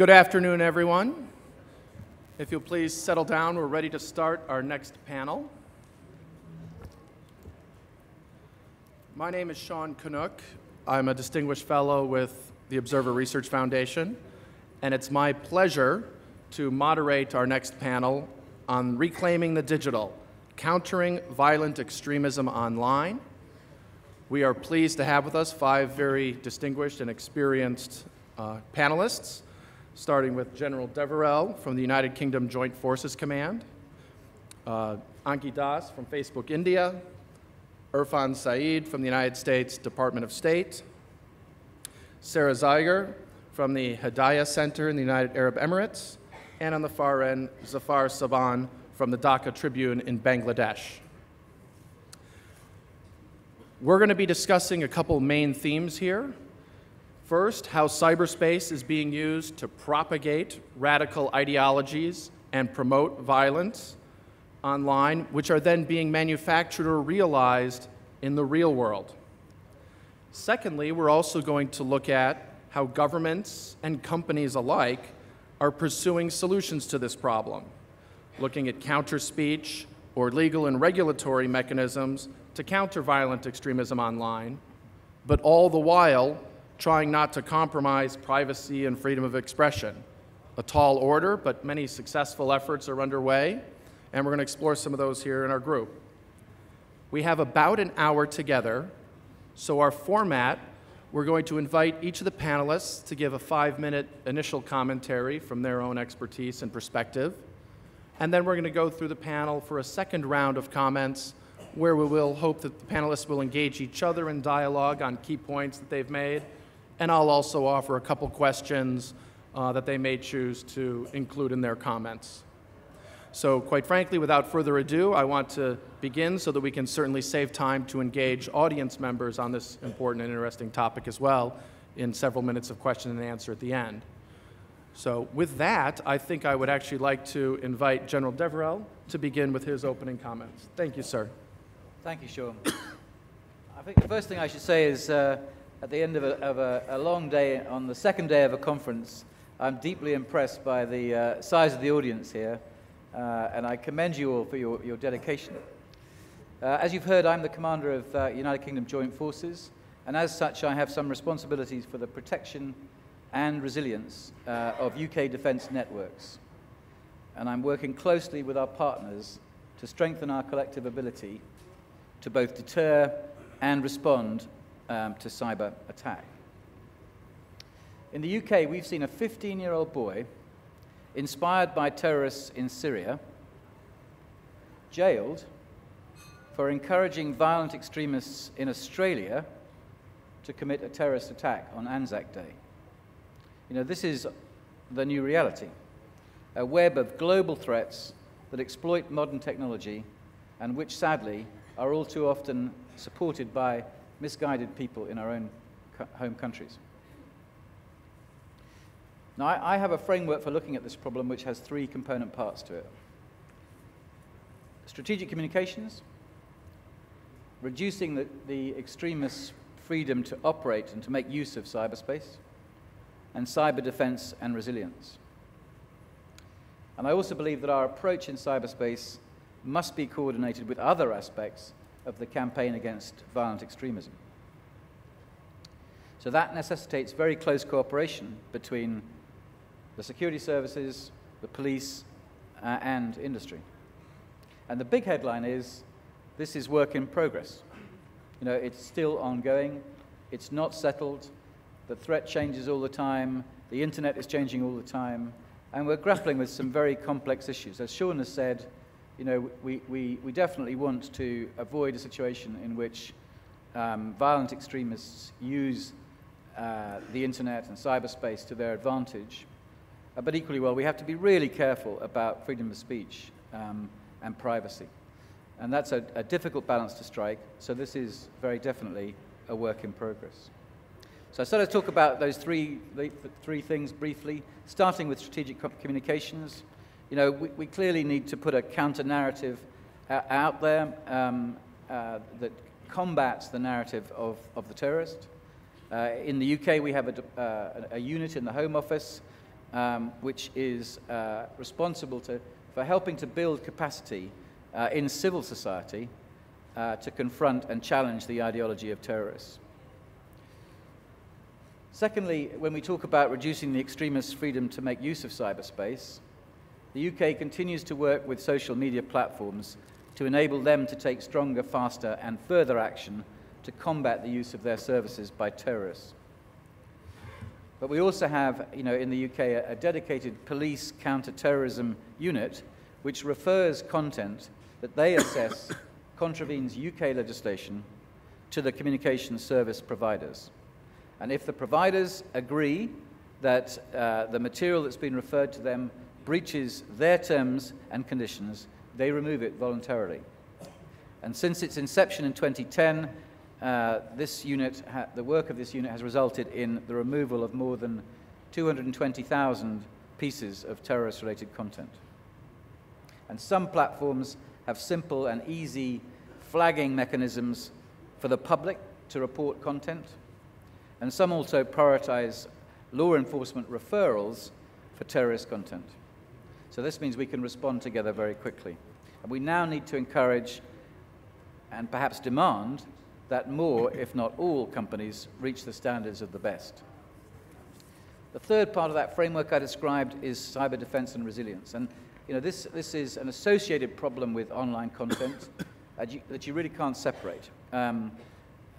Good afternoon, everyone. If you'll please settle down, we're ready to start our next panel. My name is Sean Kanuck. I'm a distinguished fellow with the Observer Research Foundation, and it's my pleasure to moderate our next panel on reclaiming the digital, countering violent extremism online. We are pleased to have with us five very distinguished and experienced uh, panelists, starting with General Deverell from the United Kingdom Joint Forces Command, uh, Ankhi Das from Facebook India, Irfan Saeed from the United States Department of State, Sara Zeiger from the Hedayah Center in the United Arab Emirates, and on the far end, Zafar Sobhan from the Dhaka Tribune in Bangladesh. We're going to be discussing a couple main themes here. First, how cyberspace is being used to propagate radical ideologies and promote violence online, which are then being manufactured or realized in the real world. Secondly, we're also going to look at how governments and companies alike are pursuing solutions to this problem, looking at counter speech or legal and regulatory mechanisms to counter violent extremism online, but all the while trying not to compromise privacy and freedom of expression. A tall order, but many successful efforts are underway, and we're going to explore some of those here in our group. We have about an hour together, so our format we're going to invite each of the panelists to give a five minute initial commentary from their own expertise and perspective. And then we're going to go through the panel for a second round of comments where we will hope that the panelists will engage each other in dialogue on key points that they've made. And I'll also offer a couple questions uh, that they may choose to include in their comments. So, quite frankly, without further ado, I want to begin so that we can certainly save time to engage audience members on this important and interesting topic as well in several minutes of question and answer at the end. So, with that, I think I would actually like to invite General Deverell to begin with his opening comments. Thank you, sir. Thank you, Sean. I think the first thing I should say is uh, at the end of, a, of a, a, long day, on the second day of a conference, I'm deeply impressed by the uh, size of the audience here uh, and I commend you all for your, your dedication. Uh, as you've heard, I'm the commander of uh, United Kingdom Joint Forces, and as such, I have some responsibilities for the protection and resilience uh, of UK defence networks. And I'm working closely with our partners to strengthen our collective ability to both deter and respond um, to cyber attack. In the UK, we've seen a 15 year old boy inspired by terrorists in Syria, jailed for encouraging violent extremists in Australia to commit a terrorist attack on Anzac Day. You know, this is the new reality a web of global threats that exploit modern technology and which, sadly, are all too often supported by misguided people in our own home countries. Now, I, I have a framework for looking at this problem which has three component parts to it strategic communications, reducing the, the extremists' freedom to operate and to make use of cyberspace, and cyber defense and resilience. And I also believe that our approach in cyberspace must be coordinated with other aspects of the campaign against violent extremism. So that necessitates very close cooperation between the security services, the police, uh, and industry. And the big headline is this is work in progress. You know, it's still ongoing, it's not settled, the threat changes all the time, the internet is changing all the time, and we're grappling with some very complex issues. As Sean has said, you know, we, we, we definitely want to avoid a situation in which um, violent extremists use uh, the internet and cyberspace to their advantage. Uh, but equally well, we have to be really careful about freedom of speech um, and privacy. And that's a, a, difficult balance to strike, so this is very definitely a work in progress. So I started to talk about those three, three things briefly, starting with strategic communications. You know, we, we clearly need to put a counter-narrative uh, out there um, uh, that combats the narrative of, of the terrorist. Uh, in the UK, we have a, uh, a unit in the Home Office um, which is uh, responsible to, for helping to build capacity uh, in civil society to confront and challenge the ideology of terrorists. Secondly, when we talk about reducing the extremists' freedom to make use of cyberspace, the UK continues to work with social media platforms to enable them to take stronger, faster, and further action to combat the use of their services by terrorists. But we also have, you know, in the UK, a, a dedicated police counter-terrorism unit which refers content that they assess contravenes UK legislation to the communication service providers. And if the providers agree that uh, the material that's been referred to them breaches their terms and conditions, they remove it voluntarily. And since its inception in 2010, uh, this unit, the work of this unit has resulted in the removal of more than 220,000 pieces of terrorist-related content. And some platforms have simple and easy flagging mechanisms for the public to report content. And some also prioritize law enforcement referrals for terrorist content. So this means we can respond together very quickly. And we now need to encourage and perhaps demand that more, if not all, companies reach the standards of the best. The third part of that framework I described is cyber defense and resilience. And you know, this, this is an associated problem with online content that, you, that you really can't separate. Um,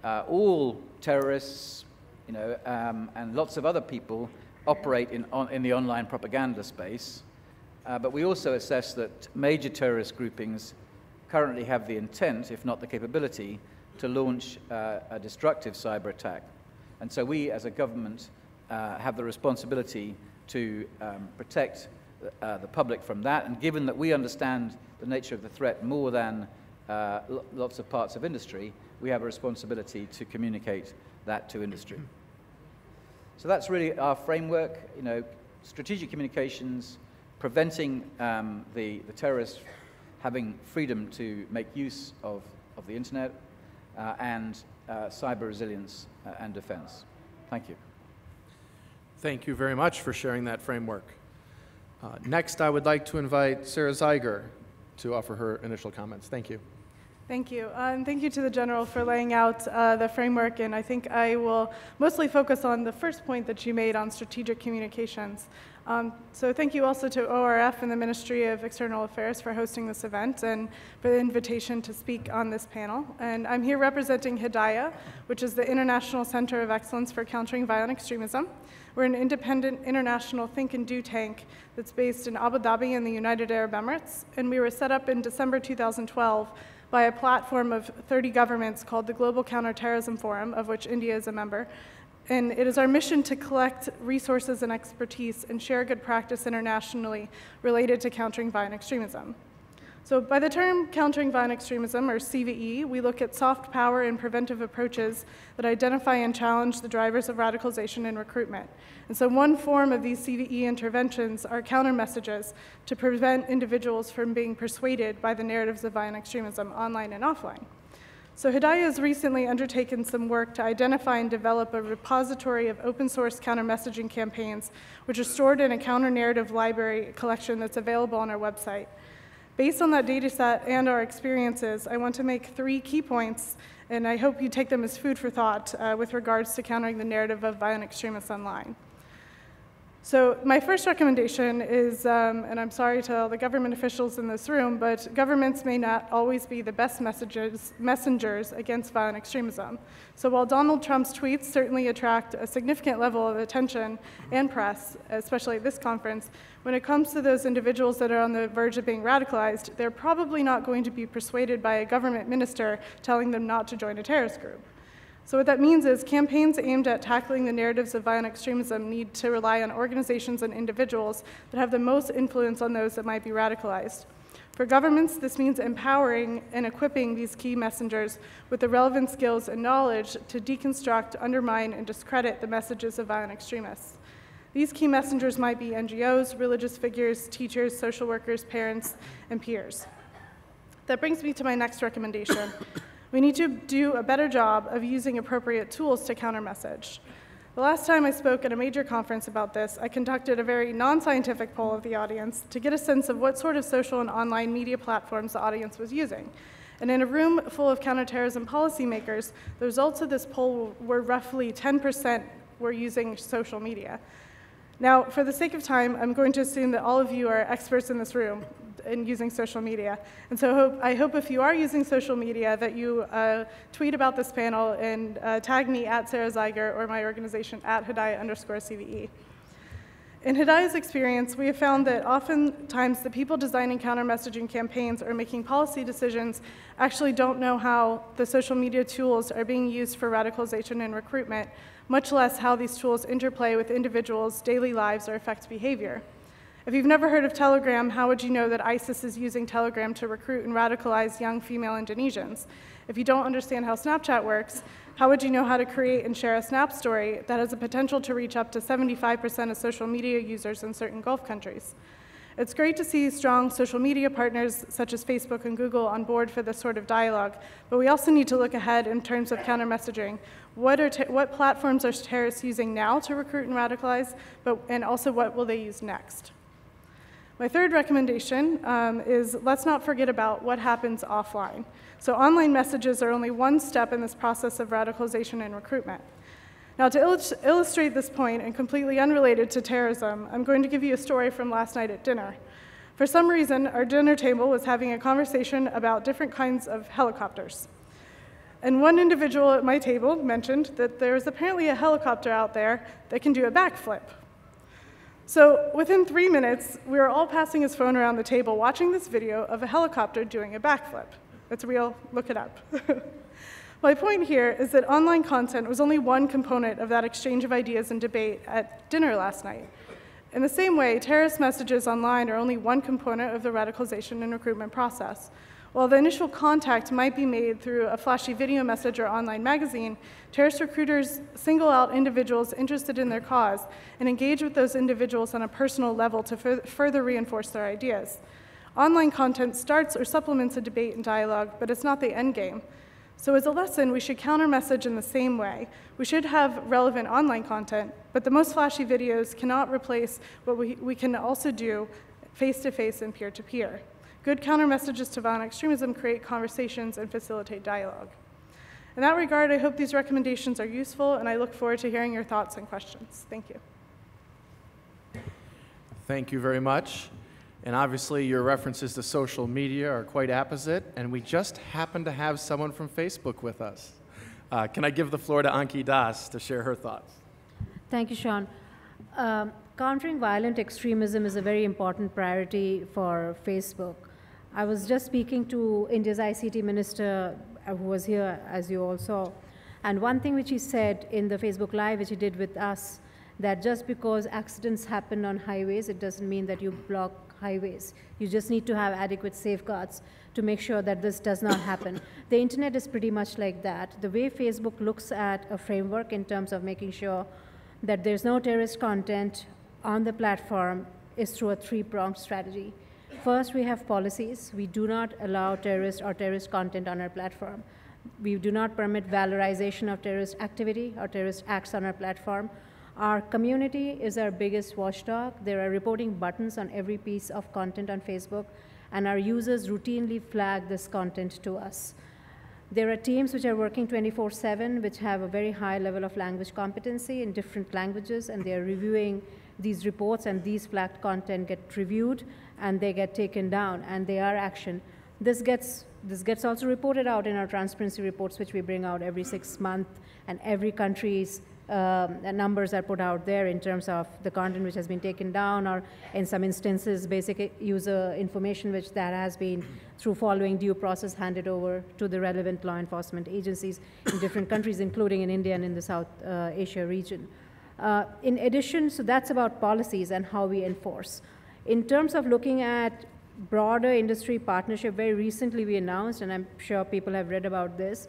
uh, all terrorists you know, um, and lots of other people operate in, on, in the online propaganda space. Uh, but we also assess that major terrorist groupings currently have the intent, if not the capability, to launch uh, a destructive cyber attack. And so we, as a government, uh, have the responsibility to um, protect uh, the public from that. And given that we understand the nature of the threat more than uh, lots of parts of industry, we have a responsibility to communicate that to industry. So that's really our framework, you know, strategic communications, preventing um, the, the terrorists having freedom to make use of, of the internet, uh, and uh, cyber resilience uh, and defense. Thank you. Thank you very much for sharing that framework. Uh, next, I would like to invite Sara Zeiger to offer her initial comments. Thank you. Thank you. Uh, and thank you to the General for laying out uh, the framework. And I think I will mostly focus on the first point that you made on strategic communications. Um, so thank you also to ORF and the Ministry of External Affairs for hosting this event and for the invitation to speak on this panel. And I'm here representing Hedayah, which is the International Center of Excellence for Countering Violent Extremism. We're an independent international think and do tank that's based in Abu Dhabi in the United Arab Emirates. And we were set up in December 2012 by a platform of 30 governments called the Global Counterterrorism Forum, of which India is a member. And it is our mission to collect resources and expertise and share good practice internationally related to countering violent extremism. So by the term countering violent extremism, or CVE, we look at soft power and preventive approaches that identify and challenge the drivers of radicalization and recruitment. And so one form of these CVE interventions are counter messages to prevent individuals from being persuaded by the narratives of violent extremism online and offline. So Hedayah has recently undertaken some work to identify and develop a repository of open source counter messaging campaigns, which are stored in a counter narrative library collection that's available on our website. Based on that data set and our experiences, I want to make three key points, and I hope you take them as food for thought uh, with regards to countering the narrative of violent extremists online. So my first recommendation is, um, and I'm sorry to all the government officials in this room, but governments may not always be the best messengers against violent extremism. So while Donald Trump's tweets certainly attract a significant level of attention and press, especially at this conference, when it comes to those individuals that are on the verge of being radicalized, they're probably not going to be persuaded by a government minister telling them not to join a terrorist group. So what that means is campaigns aimed at tackling the narratives of violent extremism need to rely on organizations and individuals that have the most influence on those that might be radicalized. For governments, this means empowering and equipping these key messengers with the relevant skills and knowledge to deconstruct, undermine, and discredit the messages of violent extremists. These key messengers might be NGOs, religious figures, teachers, social workers, parents, and peers. That brings me to my next recommendation. We need to do a better job of using appropriate tools to counter message. The last time I spoke at a major conference about this, I conducted a very non scientific poll of the audience to get a sense of what sort of social and online media platforms the audience was using. And in a room full of counterterrorism policymakers, the results of this poll were roughly 10% were using social media. Now, for the sake of time, I'm going to assume that all of you are experts in this room in using social media. And so hope, I hope if you are using social media that you uh, tweet about this panel and uh, tag me at Sara Zeiger or my organization at Hedayah underscore CVE. In Hedayah's experience, we have found that oftentimes the people designing counter messaging campaigns or making policy decisions actually don't know how the social media tools are being used for radicalization and recruitment, much less how these tools interplay with individuals' daily lives or affect behavior. If you've never heard of Telegram, how would you know that ISIS is using Telegram to recruit and radicalize young female Indonesians? If you don't understand how Snapchat works, how would you know how to create and share a Snap story that has the potential to reach up to 75% of social media users in certain Gulf countries? It's great to see strong social media partners such as Facebook and Google on board for this sort of dialogue, but we also need to look ahead in terms of counter messaging. What, are what platforms are terrorists using now to recruit and radicalize, but, and also what will they use next? My third recommendation um, is let's not forget about what happens offline. So online messages are only one step in this process of radicalization and recruitment. Now, to il illustrate this point, and completely unrelated to terrorism, I'm going to give you a story from last night at dinner. For some reason, our dinner table was having a conversation about different kinds of helicopters. And one individual at my table mentioned that there is apparently a helicopter out there that can do a backflip. So within three minutes, we were all passing his phone around the table watching this video of a helicopter doing a backflip. It's real, look it up. My point here is that online content was only one component of that exchange of ideas and debate at dinner last night. In the same way, terrorist messages online are only one component of the radicalization and recruitment process. While the initial contact might be made through a flashy video message or online magazine, terrorist recruiters single out individuals interested in their cause and engage with those individuals on a personal level to further reinforce their ideas. Online content starts or supplements a debate and dialogue, but it's not the end game. So, as a lesson, we should counter message in the same way. We should have relevant online content, but the most flashy videos cannot replace what we, we can also do face to face and peer to peer. Good counter messages to violent extremism create conversations and facilitate dialogue. In that regard, I hope these recommendations are useful, and I look forward to hearing your thoughts and questions. Thank you. Thank you very much. And obviously, your references to social media are quite apposite, and we just happen to have someone from Facebook with us. Uh, can I give the floor to Ankhi Das to share her thoughts? Thank you, Sean. Um, countering violent extremism is a very important priority for Facebook. I was just speaking to India's ICT minister, uh, who was here, as you all saw, and one thing which he said in the Facebook Live, which he did with us, that just because accidents happen on highways, it doesn't mean that you block highways. You just need to have adequate safeguards to make sure that this does not happen. the internet is pretty much like that. The way Facebook looks at a framework in terms of making sure that there's no terrorist content on the platform is through a three-pronged strategy. First, we have policies. We do not allow terrorist or terrorist content on our platform. We do not permit valorization of terrorist activity or terrorist acts on our platform. Our community is our biggest watchdog. There are reporting buttons on every piece of content on Facebook, and our users routinely flag this content to us. There are teams which are working 24 7, which have a very high level of language competency in different languages, and they are reviewing these reports, and these flagged content get reviewed and they get taken down and they are action. This gets, this gets also reported out in our transparency reports, which we bring out every six months, and every country's um, numbers are put out there in terms of the content which has been taken down, or in some instances, basic user information which that has been, through following due process, handed over to the relevant law enforcement agencies in different countries, including in India and in the South uh, Asia region. Uh, in addition, so that's about policies and how we enforce. In terms of looking at broader industry partnership, very recently we announced, and I'm sure people have read about this,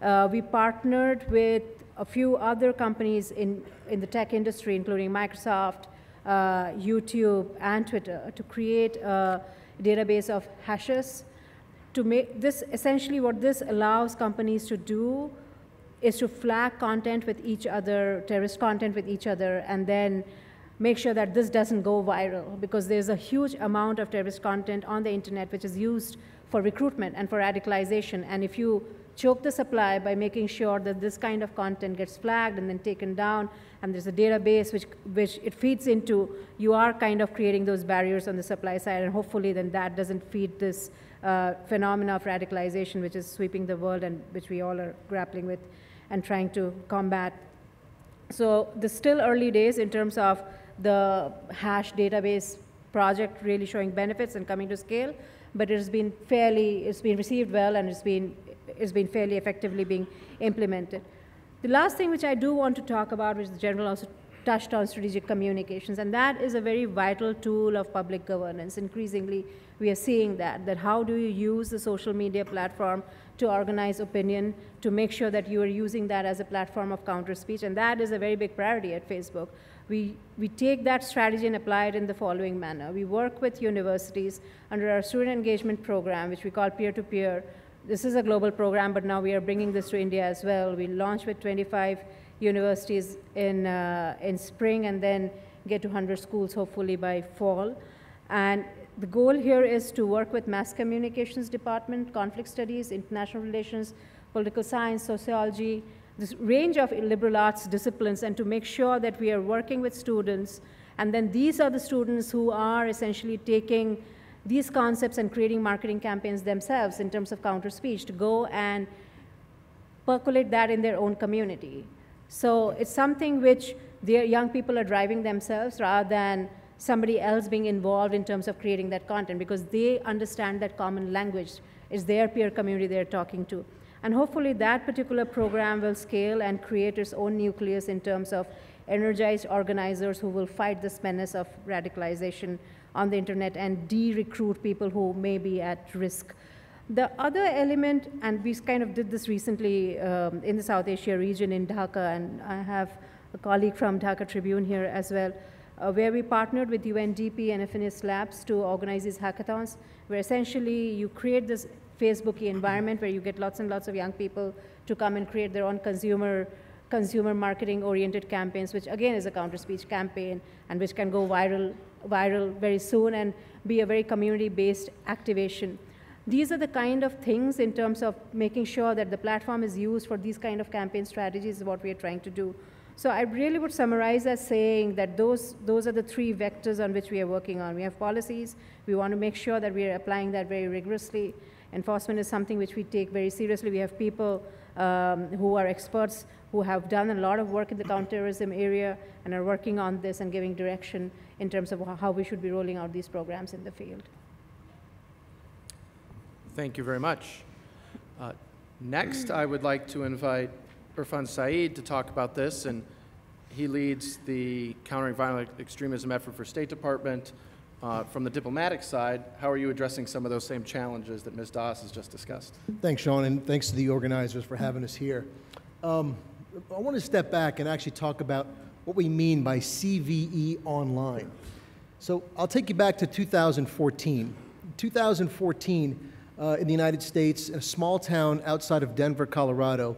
uh, we partnered with a few other companies in, in the tech industry, including Microsoft, uh, YouTube, and Twitter, to create a database of hashes. To make this essentially what this allows companies to do is to flag content with each other, terrorist content with each other, and then make sure that this doesn't go viral because there's a huge amount of terrorist content on the internet which is used for recruitment and for radicalization. And if you choke the supply by making sure that this kind of content gets flagged and then taken down, and there's a database which, which it feeds into, you are kind of creating those barriers on the supply side, and hopefully then that doesn't feed this uh, phenomena of radicalization which is sweeping the world and which we all are grappling with and trying to combat. So the still early days in terms of the hash database project really showing benefits and coming to scale, but it has been fairly, it's been received well and it's been, it's been fairly effectively being implemented. The last thing which I do want to talk about, which the general also touched on strategic communications, and that is a very vital tool of public governance. Increasingly, we are seeing that, that how do you use the social media platform to organize opinion, to make sure that you are using that as a platform of counter speech, and that is a very big priority at Facebook. We, we take that strategy and apply it in the following manner. We work with universities under our student engagement program, which we call peer-to-peer, this is a global program, but now we are bringing this to India as well. We launch with 25 universities in, uh, in spring and then get to 100 schools hopefully by fall. And the goal here is to work with mass communications department, conflict studies, international relations, political science, sociology, this range of liberal arts disciplines, and to make sure that we are working with students. And then these are the students who are essentially taking these concepts and creating marketing campaigns themselves in terms of counter speech to go and percolate that in their own community. So it's something which their young people are driving themselves rather than somebody else being involved in terms of creating that content because they understand that common language is their peer community they're talking to. And hopefully that particular program will scale and create its own nucleus in terms of energized organizers who will fight this menace of radicalization on the internet and de-recruit people who may be at risk. The other element, and we kind of did this recently um, in the South Asia region in Dhaka, and I have a colleague from Dhaka Tribune here as well, uh, where we partnered with UNDP and FNS Labs to organize these hackathons, where essentially you create this Facebooky environment where you get lots and lots of young people to come and create their own consumer consumer marketing oriented campaigns, which again is a counter speech campaign and which can go viral viral very soon and be a very community-based activation. These are the kind of things in terms of making sure that the platform is used for these kind of campaign strategies is what we are trying to do. So I really would summarize as saying that those, those are the three vectors on which we are working on. We have policies. We want to make sure that we are applying that very rigorously. Enforcement is something which we take very seriously. We have people um, who are experts who have done a lot of work in the counterterrorism area and are working on this and giving direction in terms of how we should be rolling out these programs in the field. Thank you very much. Uh, next, I would like to invite Irfan Saeed to talk about this, and he leads the Countering Violent Extremism effort for State Department. Uh, from the diplomatic side, how are you addressing some of those same challenges that Ms. Das has just discussed? Thanks, Sean, and thanks to the organizers for having us here. Um, I want to step back and actually talk about what we mean by CVE online. So I'll take you back to 2014. 2014, uh, in the United States, in a small town outside of Denver, Colorado,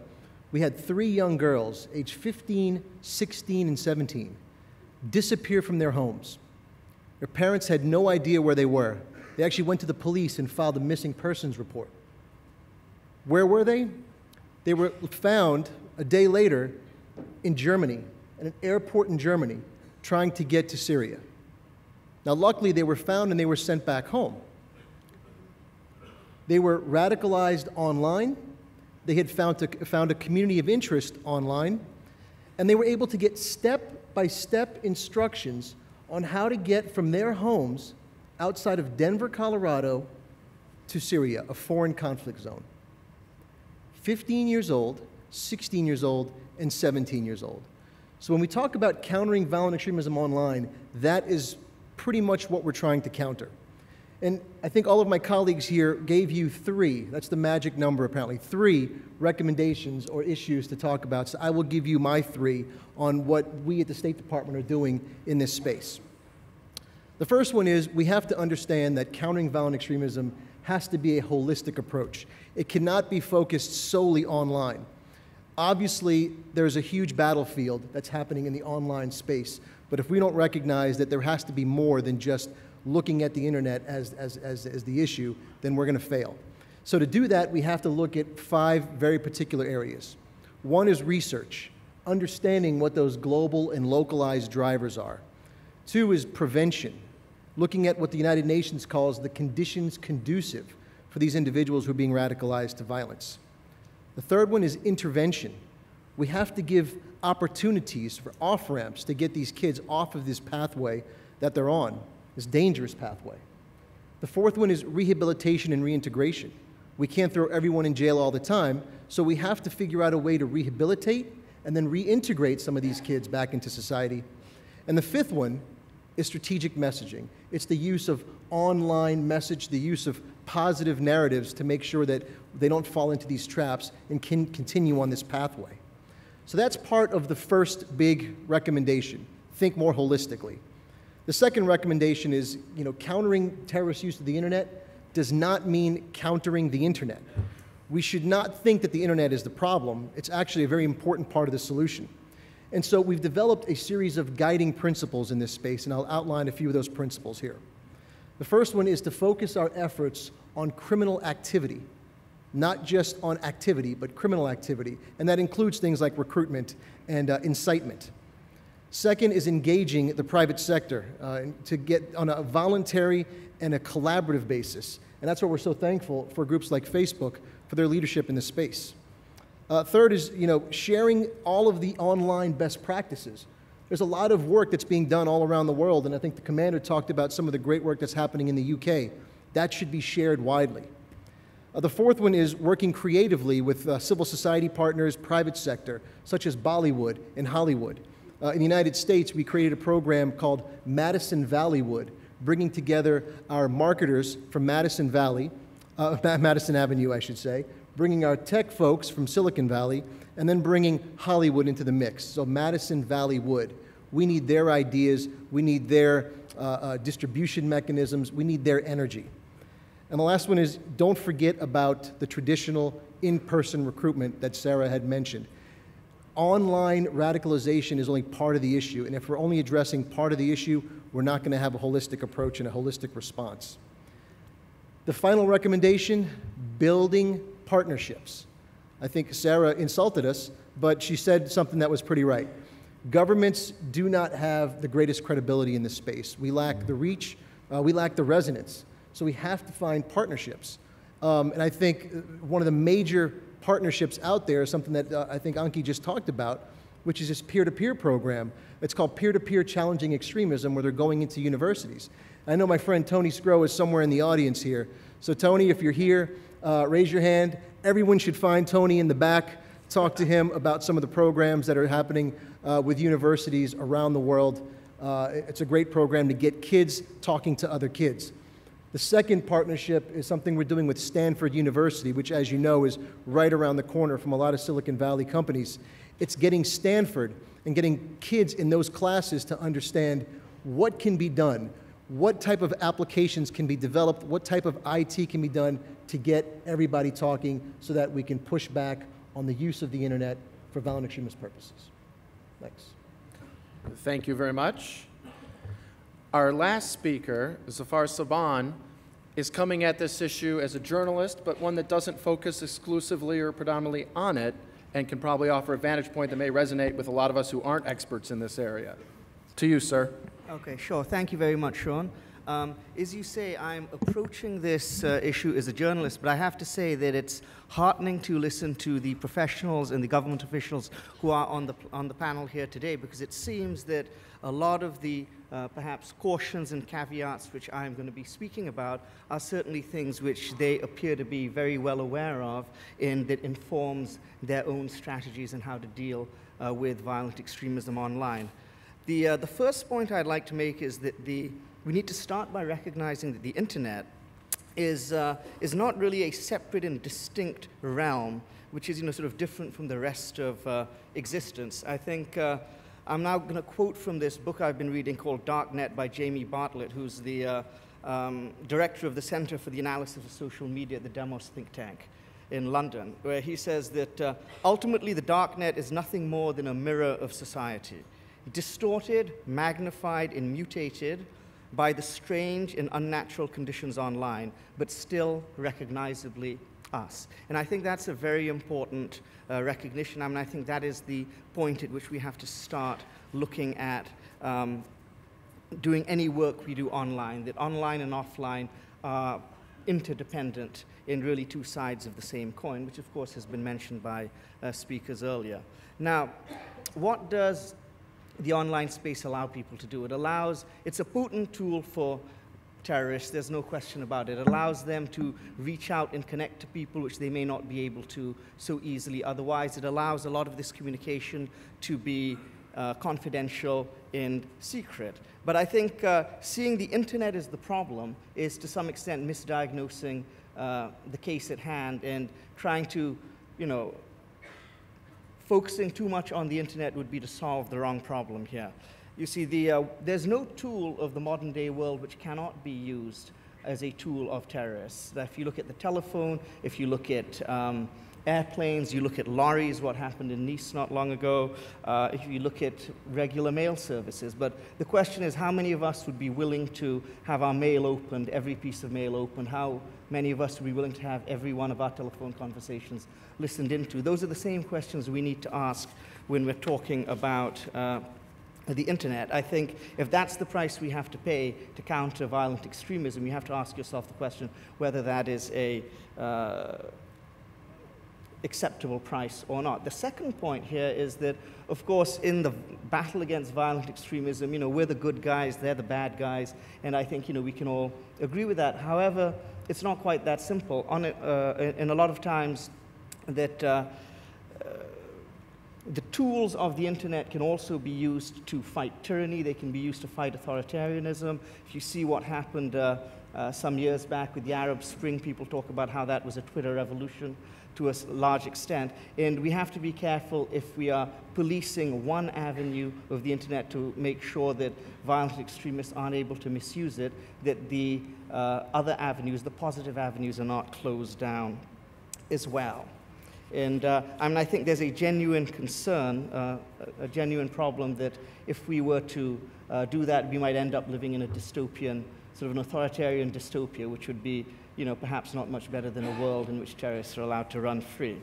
we had three young girls, aged 15, 16, and 17, disappear from their homes. Their parents had no idea where they were. They actually went to the police and filed a missing persons report. Where were they? They were found a day later in Germany, at an airport in Germany, trying to get to Syria. Now, luckily, they were found and they were sent back home. They were radicalized online. They had found a, found a community of interest online, and they were able to get step by step instructions on how to get from their homes outside of Denver, Colorado, to Syria, a foreign conflict zone. 15 years old, 16 years old, and 17 years old. So when we talk about countering violent extremism online, that is pretty much what we're trying to counter. And I think all of my colleagues here gave you three, that's the magic number apparently, three recommendations or issues to talk about. So I will give you my three on what we at the State Department are doing in this space. The first one is we have to understand that countering violent extremism has to be a holistic approach. It cannot be focused solely online Obviously, there's a huge battlefield that's happening in the online space, but if we don't recognize that there has to be more than just looking at the internet as, as, as, as the issue, then we're going to fail. So, to do that, we have to look at five very particular areas. One is research, understanding what those global and localized drivers are. Two is prevention, looking at what the United Nations calls the conditions conducive for these individuals who are being radicalized to violence. The third one is intervention. We have to give opportunities for off ramps to get these kids off of this pathway that they're on, this dangerous pathway. The fourth one is rehabilitation and reintegration. We can't throw everyone in jail all the time, so we have to figure out a way to rehabilitate and then reintegrate some of these kids back into society. And the fifth one is strategic messaging. It's the use of online message, the use of positive narratives to make sure that they don't fall into these traps and can continue on this pathway. So that's part of the first big recommendation. Think more holistically. The second recommendation is, you know, countering terrorist use of the internet does not mean countering the internet. We should not think that the internet is the problem. It's actually a very important part of the solution. And so we've developed a series of guiding principles in this space, and I'll outline a few of those principles here. The first one is to focus our efforts on criminal activity, not just on activity, but criminal activity. And that includes things like recruitment and uh, incitement. Second is engaging the private sector uh, to get on a voluntary and a collaborative basis. And that's why we're so thankful for groups like Facebook for their leadership in this space. Uh, third is you know, sharing all of the online best practices. There's a lot of work that's being done all around the world, and I think the commander talked about some of the great work that's happening in the UK. That should be shared widely. Uh, the fourth one is working creatively with uh, civil society partners, private sector, such as Bollywood and Hollywood. Uh, in the United States, we created a program called Madison Valleywood, bringing together our marketers from Madison Valley, uh, Madison Avenue, I should say, bringing our tech folks from Silicon Valley, and then bringing Hollywood into the mix. So Madison Valley Wood. We need their ideas, we need their uh, uh, distribution mechanisms, we need their energy. And the last one is don't forget about the traditional in person recruitment that Sara had mentioned. Online radicalization is only part of the issue, and if we're only addressing part of the issue, we're not going to have a holistic approach and a holistic response. The final recommendation building partnerships. I think Sara insulted us, but she said something that was pretty right. Governments do not have the greatest credibility in this space. We lack the reach, uh, we lack the resonance. So we have to find partnerships. Um, and I think uh, one of the major partnerships out there is something that uh, I think Ankhi just talked about, which is this peer to peer program. It's called Peer to Peer Challenging Extremism, where they're going into universities. I know my friend Tony Scro is somewhere in the audience here. So, Tony, if you're here, uh, raise your hand. Everyone should find Tony in the back, talk to him about some of the programs that are happening uh, with universities around the world. Uh, it's a great program to get kids talking to other kids. The second partnership is something we're doing with Stanford University, which, as you know, is right around the corner from a lot of Silicon Valley companies. It's getting Stanford and getting kids in those classes to understand what can be done, what type of applications can be developed, what type of IT can be done to get everybody talking so that we can push back on the use of the internet for violent extremist purposes. Thanks. Thank you very much. Our last speaker, Zafar Sobhan, is coming at this issue as a journalist, but one that doesn't focus exclusively or predominantly on it and can probably offer a vantage point that may resonate with a lot of us who aren't experts in this area. To you, sir. Okay, sure. Thank you very much, Sean. Um, as you say, I'm approaching this uh, issue as a journalist, but I have to say that it's heartening to listen to the professionals and the government officials who are on the, on the panel here today because it seems that a lot of the uh, perhaps cautions and caveats which I'm going to be speaking about are certainly things which they appear to be very well aware of and that informs their own strategies and how to deal uh, with violent extremism online. The, uh, the first point I'd like to make is that the we need to start by recognizing that the internet is, uh, is not really a separate and distinct realm, which is you know, sort of different from the rest of uh, existence. I think uh, I'm now going to quote from this book I've been reading called Darknet by Jamie Bartlett, who's the uh, um, director of the Center for the Analysis of Social Media at the Demos think tank. in London, where he says that uh, ultimately the darknet is nothing more than a mirror of society, distorted, magnified, and mutated by the strange and unnatural conditions online, but still recognizably us. And I think that's a very important uh, recognition. I mean, I think that is the point at which we have to start looking at um, doing any work we do online, that online and offline are interdependent in really two sides of the same coin, which of course has been mentioned by uh, speakers earlier. Now, what does the online space allow people to do? It allows, it's a potent tool for terrorists, there's no question about it. It allows them to reach out and connect to people which they may not be able to so easily otherwise. It allows a lot of this communication to be uh, confidential and secret. But I think uh, seeing the internet as the problem is to some extent misdiagnosing uh, the case at hand and trying to, you know, focusing too much on the internet would be to solve the wrong problem here. You see, the, uh, there's no tool of the modern day world which cannot be used as a tool of terrorists. If you look at the telephone, if you look at um, airplanes, you look at lorries, what happened in Nice not long ago, uh, if you look at regular mail services. But the question is how many of us would be willing to have our mail opened, every piece of mail opened? How many of us would be willing to have every one of our telephone conversations listened into? Those are the same questions we need to ask when we're talking about. Uh, the internet. I think if that's the price we have to pay to counter violent extremism, you have to ask yourself the question whether that is a uh, acceptable price or not. The second point here is that, of course, in the battle against violent extremism, you know, we're the good guys, they're the bad guys, and I think, you know, we can all agree with that. However, it's not quite that simple. On uh, in a lot of times that uh, uh, the tools of the internet can also be used to fight tyranny. They can be used to fight authoritarianism. If you see what happened uh, uh, some years back with the Arab Spring, people talk about how that was a Twitter revolution to a large extent. And we have to be careful if we are policing one avenue of the internet to make sure that violent extremists aren't able to misuse it, that the uh, other avenues, the positive avenues, are not closed down as well. And uh, I think there's a genuine concern, uh, a genuine problem that if we were to uh, do that, we might end up living in a dystopian, sort of an authoritarian dystopia, which would be you know, perhaps not much better than a world in which terrorists are allowed to run free.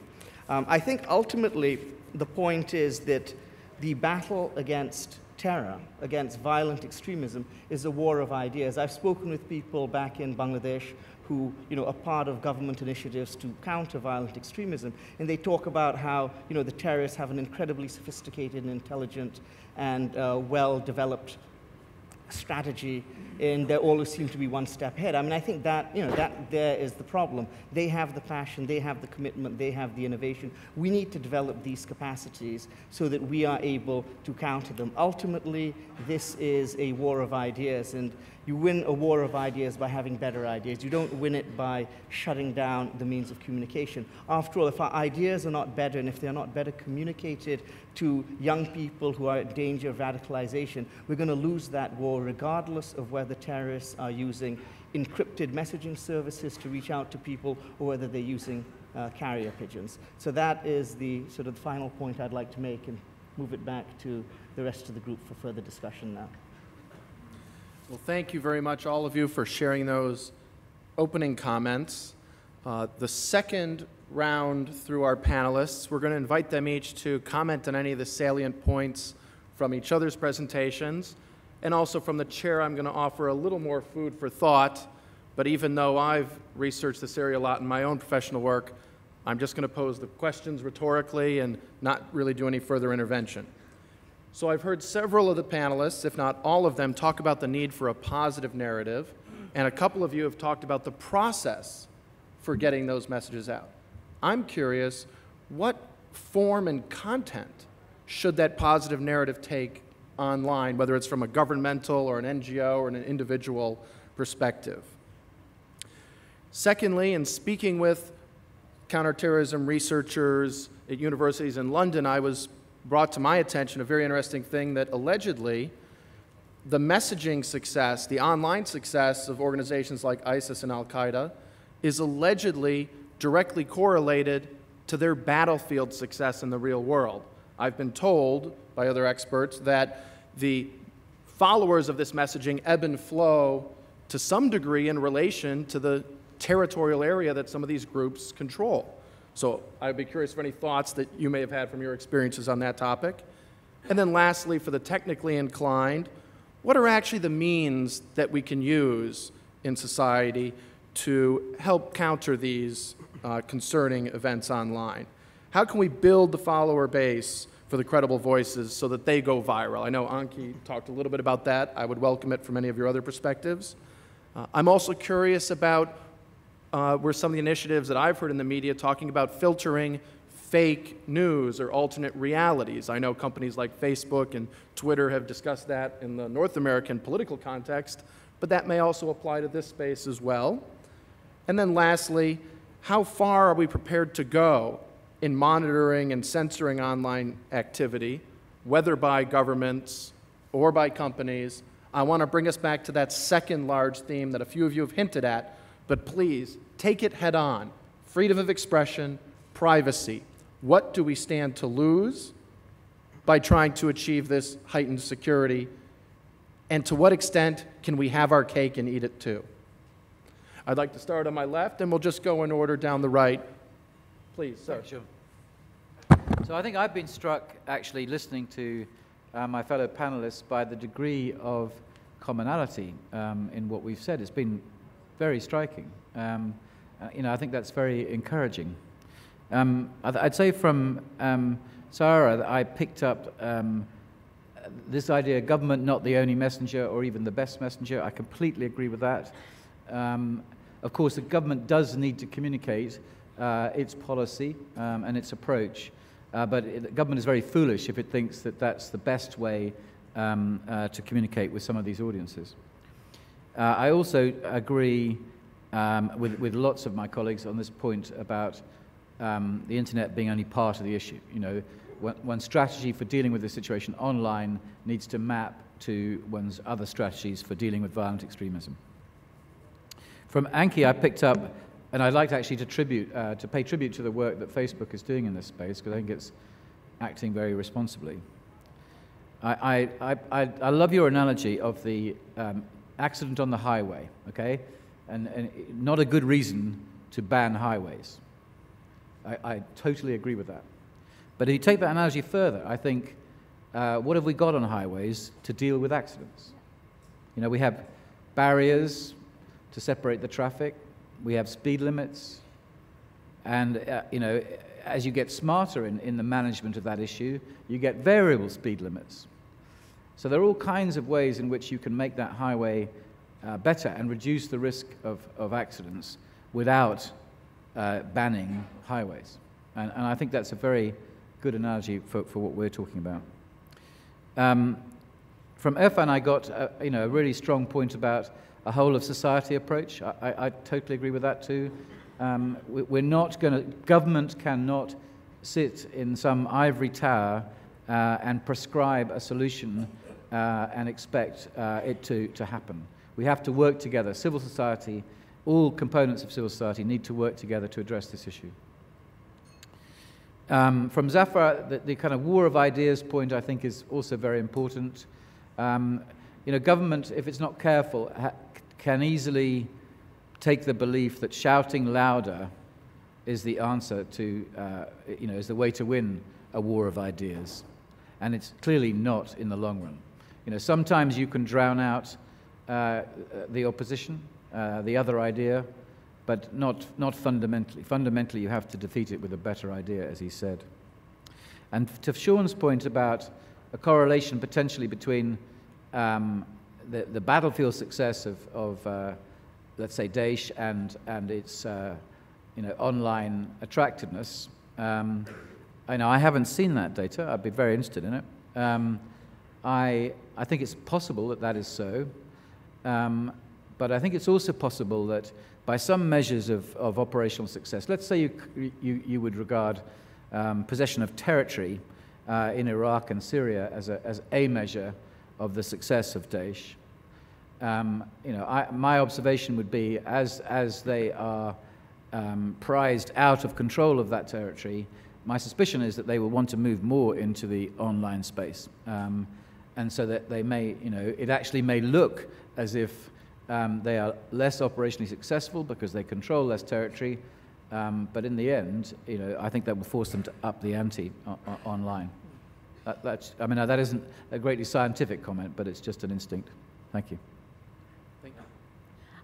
Um, I think ultimately the point is that the battle against terror, against violent extremism, is a war of ideas. I've spoken with people back in Bangladesh who you know, are part of government initiatives to counter violent extremism, and they talk about how you know, the terrorists have an incredibly sophisticated and intelligent and uh, well-developed strategy and they always seem to be one step ahead. I mean, I think that, you know, that there is the problem. They have the passion, they have the commitment, they have the innovation. We need to develop these capacities so that we are able to counter them. Ultimately, this is a war of ideas, and you win a war of ideas by having better ideas. You don't win it by shutting down the means of communication. After all, if our ideas are not better and if they're not better communicated to young people who are at danger of radicalization, we're going to lose that war regardless of whether terrorists are using encrypted messaging services to reach out to people or whether they're using uh, carrier pigeons. So that is the sort of the final point I'd like to make and move it back to the rest of the group for further discussion now. Well, thank you very much, all of you, for sharing those opening comments. Uh, the second round through our panelists, we're going to invite them each to comment on any of the salient points from each other's presentations. And also from the chair, I'm going to offer a little more food for thought. But even though I've researched this area a lot in my own professional work, I'm just going to pose the questions rhetorically and not really do any further intervention. So I've heard several of the panelists, if not all of them, talk about the need for a positive narrative, and a couple of you have talked about the process for getting those messages out. I'm curious, what form and content should that positive narrative take online, whether it's from a governmental or an NGO or an individual perspective? Secondly, in speaking with counterterrorism researchers at universities in London, I was brought to my attention a very interesting thing that allegedly the messaging success, the online success of organizations like ISIS and Al Qaeda, is allegedly directly correlated to their battlefield success in the real world. I've been told by other experts that the followers of this messaging ebb and flow to some degree in relation to the territorial area that some of these groups control. So I'd be curious for any thoughts that you may have had from your experiences on that topic. And then lastly, for the technically inclined, what are actually the means that we can use in society to help counter these uh, concerning events online? How can we build the follower base for the credible voices so that they go viral? I know Ankhi talked a little bit about that. I would welcome it from any of your other perspectives. Uh, I'm also curious about uh, some of the initiatives that I've heard in the media talking about filtering fake news or alternate realities. I know companies like Facebook and Twitter have discussed that in the North American political context, but that may also apply to this space as well. And then lastly, how far are we prepared to go in monitoring and censoring online activity, whether by governments or by companies? I want to bring us back to that second large theme that a few of you have hinted at, but please take it head on. Freedom of expression, privacy. What do we stand to lose by trying to achieve this heightened security? And to what extent can we have our cake and eat it too? I'd like to start on my left, and we'll just go in order down the right. Please, sir. Sure. So I think I've been struck, actually, listening to uh, my fellow panelists by the degree of commonality um, in what we've said. It's been very striking. Um, uh, you know, I think that's very encouraging. Um, I'd, say from um, Sara, I picked up um, this idea government not the only messenger or even the best messenger. I completely agree with that. Um, of course, the government does need to communicate its policy um, and its approach, uh, but it, the government is very foolish if it thinks that that's the best way um, uh, to communicate with some of these audiences. Uh, I also agree um, with, with lots of my colleagues on this point about um, the internet being only part of the issue. You know, one, strategy for dealing with the situation online needs to map to one's other strategies for dealing with violent extremism. From Ankhi, I picked up, and I'd like to actually to, tribute, uh, to pay tribute to the work that Facebook is doing in this space, because I think it's acting very responsibly. I, I, I, I love your analogy of the um, accident on the highway, okay? And, and not a good reason to ban highways. I, I totally agree with that. But if you take that analogy further, I think, uh, what have we got on highways to deal with accidents? You know, we have barriers to separate the traffic, we have speed limits, and, uh, you know, as you get smarter in, in the management of that issue, you get variable speed limits. So there are all kinds of ways in which you can make that highway uh, better and reduce the risk of, of accidents without uh, banning highways. And, and, I think that's a very good analogy for, for what we're talking about. Um, from Irfan, I got you know, a really strong point about a whole of society approach. I, I, I totally agree with that too. Um, we, we're not going to, government cannot sit in some ivory tower uh, and prescribe a solution uh, and expect uh, it to, to happen. We have to work together. Civil society, all components of civil society need to work together to address this issue. Um, from Zafar, the, the, kind of war of ideas point, I think, is also very important. Um, you know, government, if it's not careful, can easily take the belief that shouting louder is the answer to, uh, you know, is the way to win a war of ideas. And it's clearly not in the long run. You know, sometimes you can drown out uh, the opposition, uh, the other idea, but not, not fundamentally. Fundamentally, you have to defeat it with a better idea, as he said. And to Sean's point about a correlation potentially between um, the, the battlefield success of, of uh, let's say, Daesh and, and its uh, you know, online attractiveness, um, I know I haven't seen that data. I'd be very interested in it. Um, I, I think it's possible that that is so. Um, but I think it's also possible that by some measures of, of operational success, let's say you, you, you would regard um, possession of territory uh, in Iraq and Syria as a, as a measure of the success of Daesh. Um, you know, I, my observation would be as, as they are um, prized out of control of that territory, my suspicion is that they will want to move more into the online space. Um, and so that they may, you know, it actually may look as if um, they are less operationally successful because they control less territory. Um, but in the end, you know, I think that will force them to up the ante online. That, that's, I mean, that isn't a greatly scientific comment, but it's just an instinct. Thank you.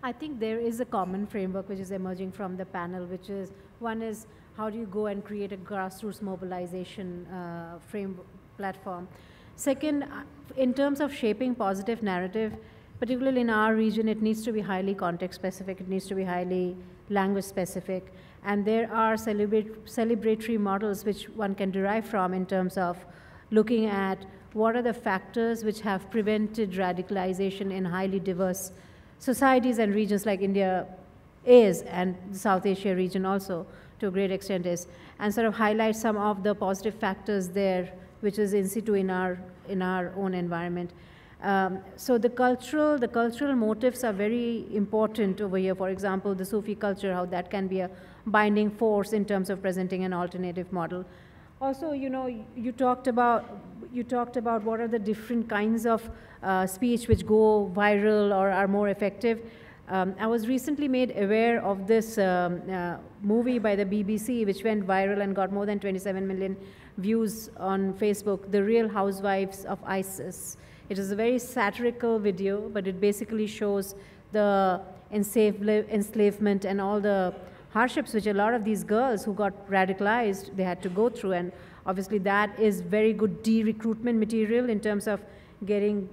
I think there is a common framework which is emerging from the panel, which is one is how do you go and create a grassroots mobilization uh, frame platform. Second, uh, in terms of shaping positive narrative, particularly in our region, it needs to be highly context specific, it needs to be highly language specific, and there are celebratory models which one can derive from in terms of looking at what are the factors which have prevented radicalization in highly diverse societies and regions like India is, and the South Asia region also to a great extent is, and sort of highlight some of the positive factors there, which is in situ in our, in our own environment. Um, so the cultural, the cultural motives are very important over here. For example, the Sufi culture, how that can be a binding force in terms of presenting an alternative model. Also, you know, you talked about you talked about what are the different kinds of uh, speech which go viral or are more effective. Um, I was recently made aware of this um, uh, movie by the BBC, which went viral and got more than 27 million views on Facebook, The Real Housewives of ISIS. It is a very satirical video, but it basically shows the enslavement and all the hardships which a lot of these girls who got radicalized, they had to go through. And obviously that is very good de-recruitment material in terms of getting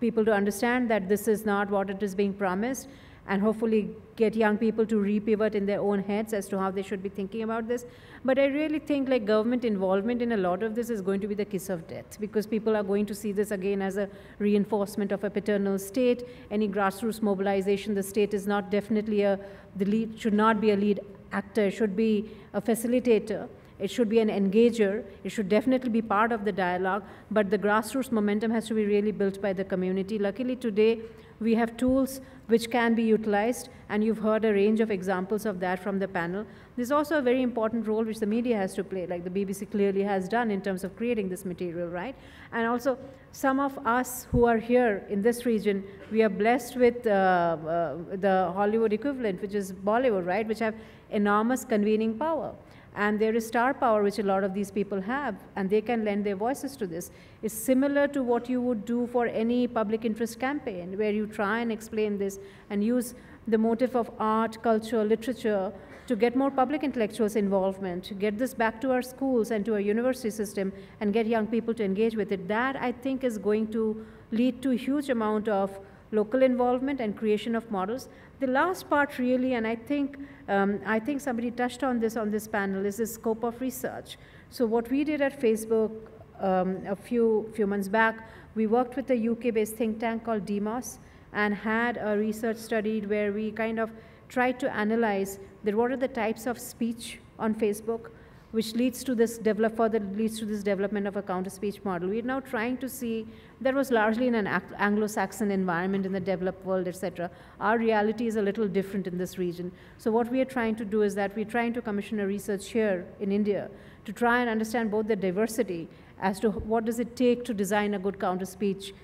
people to understand that this is not what it is being promised and hopefully get young people to repivot in their own heads as to how they should be thinking about this. But I really think like government involvement in a lot of this is going to be the kiss of death because people are going to see this again as a reinforcement of a paternal state. Any grassroots mobilization, the state is not definitely a, the lead, should not be a lead actor, should be a facilitator. It should be an engager. It should definitely be part of the dialogue, but the grassroots momentum has to be really built by the community. Luckily, today, we have tools which can be utilized, and you've heard a range of examples of that from the panel. There's also a very important role which the media has to play, like the BBC clearly has done in terms of creating this material, right? And also, some of us who are here in this region, we are blessed with uh, uh, the Hollywood equivalent, which is Bollywood, right, which have enormous convening power. And there is star power, which a lot of these people have, and they can lend their voices to this. It's similar to what you would do for any public interest campaign, where you try and explain this and use the motive of art, culture, literature to get more public intellectuals involvement, to get this back to our schools and to our university system and get young people to engage with it. That, I think, is going to lead to a huge amount of local involvement and creation of models. The last part really, and I think, um, I think somebody touched on this on this panel, is the scope of research. So what we did at Facebook um, a few, few months back, we worked with a UK-based think tank called Demos and had a research study where we kind of tried to analyze that what are the types of speech on Facebook, which leads to this develop further leads to this development of a counter speech model. We're now trying to see that was largely in an Anglo-Saxon environment in the developed world, etc. Our reality is a little different in this region. So what we are trying to do is that we're trying to commission a research here in India to try and understand both the diversity as to what does it take to design a good counter speech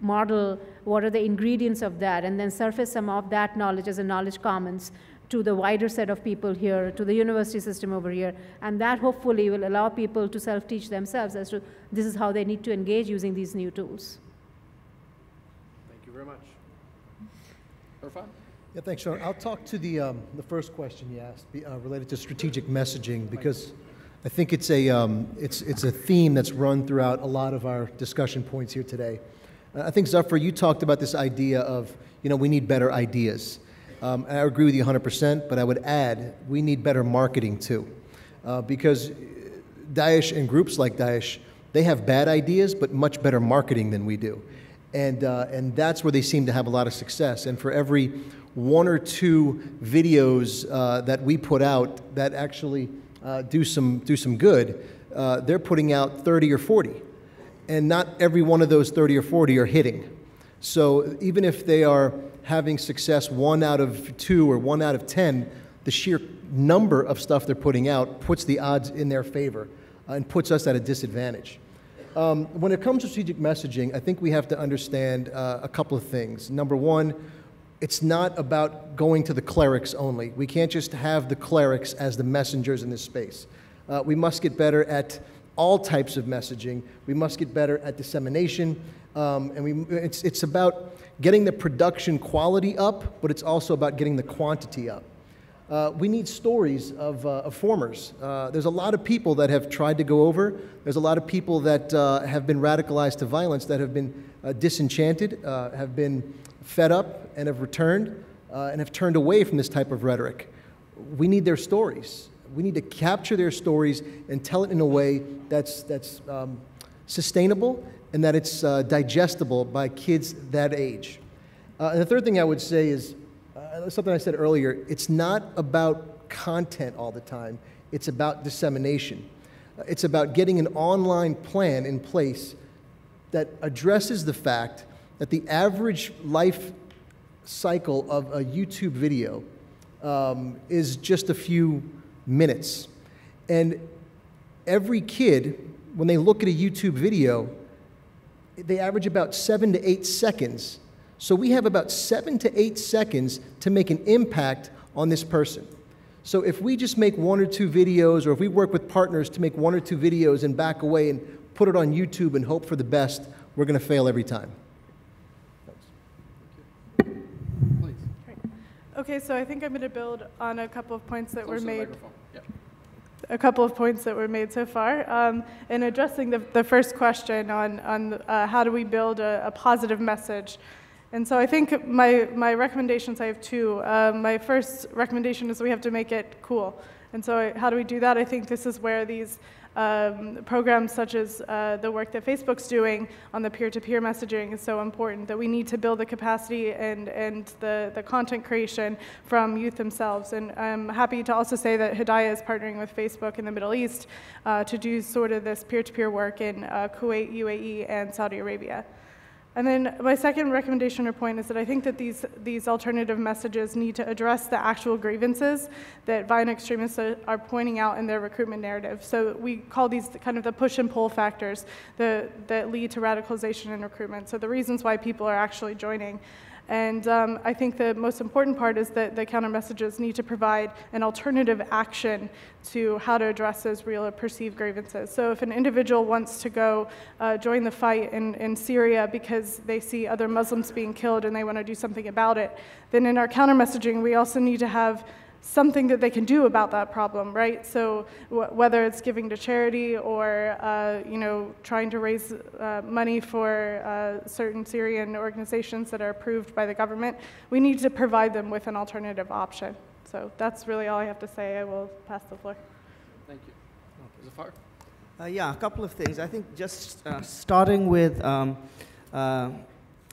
model, what are the ingredients of that, and then surface some of that knowledge as a knowledge commons to the wider set of people here, to the university system over here. And that hopefully will allow people to self-teach themselves as to this is how they need to engage using these new tools. Thank you very much. Irfan? Yeah, thanks, Sean. I'll talk to the, um, the first question you asked uh, related to strategic messaging because I think it's a, um, it's, it's a theme that's run throughout a lot of our discussion points here today. Uh, I think, Zafar, you talked about this idea of, you know, we need better ideas. Um, I agree with you 100%, but I would add we need better marketing too. Uh, because Daesh and groups like Daesh, they have bad ideas, but much better marketing than we do. And, uh, and that's where they seem to have a lot of success. And for every one or two videos uh, that we put out that actually uh, do, some, do some good, uh, they're putting out 30 or 40. And not every one of those 30 or 40 are hitting. So even if they are having success one out of two or one out of 10, the sheer number of stuff they're putting out puts the odds in their favor uh, and puts us at a disadvantage. Um, when it comes to strategic messaging, I think we have to understand uh, a couple of things. Number one, it's not about going to the clerics only. We can't just have the clerics as the messengers in this space. Uh, we must get better at all types of messaging. We must get better at dissemination. Um, and we, it's, it's about getting the production quality up, but it's also about getting the quantity up. Uh, we need stories of, uh, of formers. Uh, there's a lot of people that have tried to go over. There's a lot of people that uh, have been radicalized to violence that have been uh, disenchanted, uh, have been fed up, and have returned, and have turned away from this type of rhetoric. We need their stories. We need to capture their stories and tell it in a way that's, that's um, sustainable and that it's digestible by kids that age. and the third thing I would say is uh, something I said earlier, it's not about content all the time, it's about dissemination. Uh, it's about getting an online plan in place that addresses the fact that the average life cycle of a YouTube video um, is just a few minutes. And every kid, when they look at a YouTube video, they average about seven to eight seconds so we have about seven to eight seconds to make an impact on this person. So if we just make one or two videos, or if we work with partners to make one or two videos and back away and put it on YouTube and hope for the best, we're going to fail every time. Okay, so I think I'm going to build on a couple of points that were made. A couple of points that were made so far. Um, in addressing the, the first question on, on uh, how do we build a, a positive message and so I think my, my recommendations, I have two. Uh, my first recommendation is we have to make it cool. And so how do we do that? I think this is where these um, programs such as uh, the work that Facebook's doing on the peer-to-peer -peer messaging is so important, that we need to build the capacity and, and the, the content creation from youth themselves. And I'm happy to also say that Hedayah is partnering with Facebook in the Middle East uh, to do sort of this peer-to-peer -peer work in uh, Kuwait, UAE, and Saudi Arabia. And then my second recommendation or point is that I think that these, these alternative messages need to address the actual grievances that violent extremists are pointing out in their recruitment narrative. So we call these kind of the push and pull factors that, that lead to radicalization and recruitment. So the reasons why people are actually joining. And um, I think the most important part is that the counter messages need to provide an alternative action to how to address those real or perceived grievances. So if an individual wants to go uh, join the fight in, in Syria because they see other Muslims being killed and they want to do something about it, then in our counter messaging, we also need to have something that they can do about that problem, right? So whether it's giving to charity or uh, you know trying to raise uh, money for uh, certain Syrian organizations that are approved by the government, we need to provide them with an alternative option. So that's really all I have to say. I will pass the floor. Thank you. Zafar? Uh, yeah, a couple of things. I think just uh, starting with um, uh,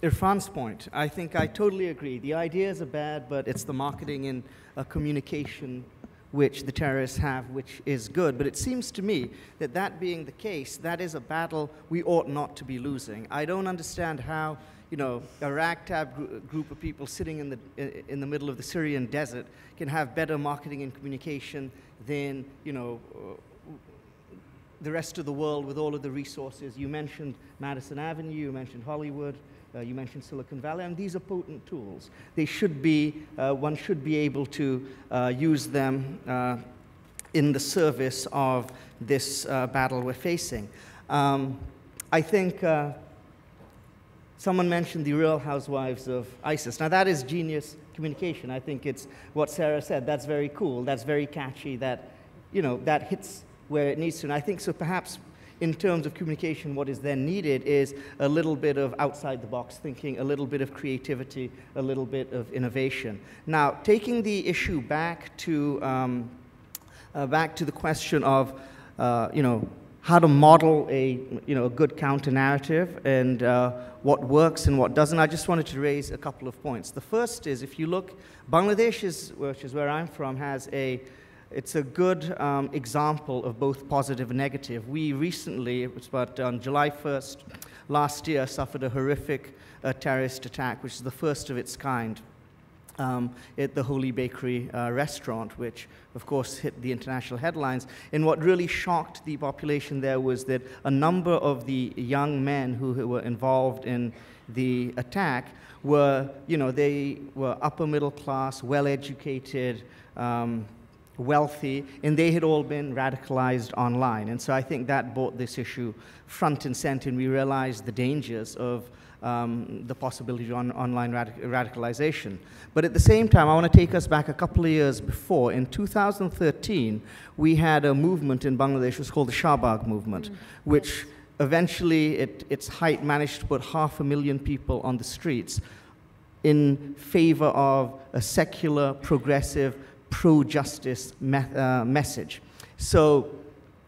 Irfan's point, I think I totally agree. The ideas are bad, but it's the marketing and uh, communication which the terrorists have, which is good. But it seems to me that that being the case, that is a battle we ought not to be losing. I don't understand how, you know, a ragtag gr group of people sitting in the, in the middle of the Syrian desert can have better marketing and communication than, you know, the rest of the world with all of the resources. You mentioned Madison Avenue, you mentioned Hollywood. Uh, you mentioned Silicon Valley, and these are potent tools. They should be, uh, one should be able to uh, use them uh, in the service of this uh, battle we're facing. Um, I think uh, someone mentioned the real housewives of ISIS. Now, that is genius communication. I think it's what Sara said. That's very cool. That's very catchy. That, you know, that hits where it needs to. And I think so perhaps in terms of communication, what is then needed is a little bit of outside the box thinking, a little bit of creativity, a little bit of innovation. Now, taking the issue back to, um, uh, back to the question of, uh, you know, how to model a, you know, a good counter narrative and uh, what works and what doesn't, I just wanted to raise a couple of points. The first is if you look, Bangladesh, is, which is where I'm from, has a it's a good um, example of both positive and negative. We recently, it was about on July 1st last year, suffered a horrific uh, terrorist attack, which is the first of its kind. um, at the Holey Bakery uh, restaurant, which of course hit the international headlines. And what really shocked the population there was that a number of the young men who, who were involved in the attack were, you know, they were upper middle class, well educated, um, wealthy, and they had all been radicalized online. And so I think that brought this issue front and center, and we realized the dangers of um, the possibility of on, online radic radicalization. But at the same time, I want to take us back a couple of years before. In 2013, we had a movement in Bangladesh, it was called the Shahbag movement, mm. which eventually, at its height, managed to put half a million people on the streets in favor of a secular, progressive, pro-justice me uh, message. So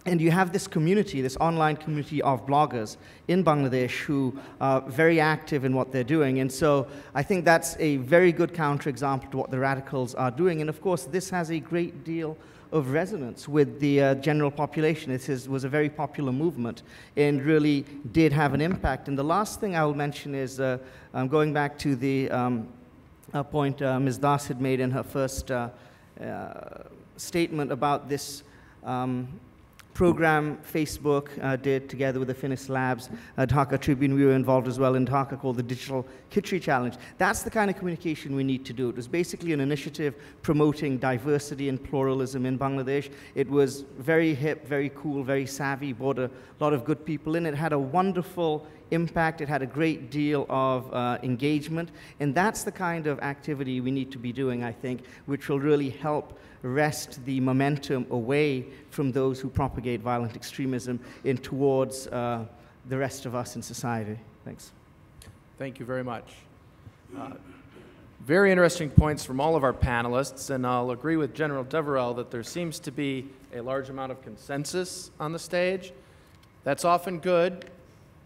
and you have this community, this online community of bloggers in Bangladesh who are very active in what they're doing. And so I think that's a very good counterexample to what the radicals are doing. And of course, this has a great deal of resonance with the uh, general population. It is, was a very popular movement and really did have an impact. And the last thing I will mention is uh, um, going back to the um, point uh, Ms. Das had made in her first uh, statement about this um, program Facebook uh, did together with the Finis Labs, uh, Dhaka Tribune, we were involved as well in Dhaka called the Digital Khichdi Challenge. That's the kind of communication we need to do. It was basically an initiative promoting diversity and pluralism in Bangladesh. It was very hip, very cool, very savvy, brought a lot of good people in. It had a wonderful impact. It had a great deal of uh, engagement. And that's the kind of activity we need to be doing, I think, which will really help wrest the momentum away from those who propagate violent extremism and towards uh, the rest of us in society. Thanks. Thank you very much. Uh, very interesting points from all of our panelists, and I'll agree with General Deverell that there seems to be a large amount of consensus on the stage. That's often good,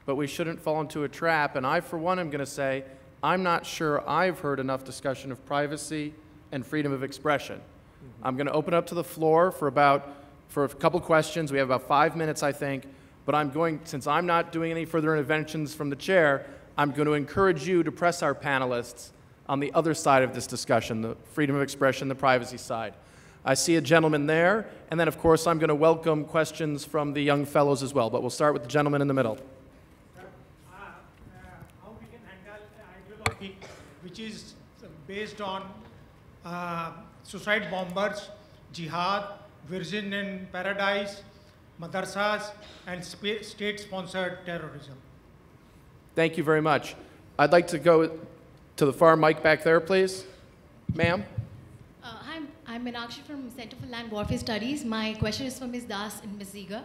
but we shouldn't fall into a trap. And I, for one, am going to say I'm not sure I've heard enough discussion of privacy and freedom of expression. Mm-hmm. I'm going to open up to the floor for about for a couple questions. We have about five minutes, I think. But I'm going, since I'm not doing any further interventions from the chair, I'm going to encourage you to press our panelists on the other side of this discussion, the freedom of expression, the privacy side. I see a gentleman there, and then, of course, I'm going to welcome questions from the young fellows as well. But we'll start with the gentleman in the middle. Uh, uh, how we can handle ideology which is based on uh, suicide bombers, jihad, virgin in paradise, madrasas, and state-sponsored terrorism. Thank you very much. I'd like to go to the far mic back there, please. Ma'am? Uh, hi, I'm Meenakshi from Center for Land Warfare Studies. My question is for Ms. Das and Ms. Zeiger.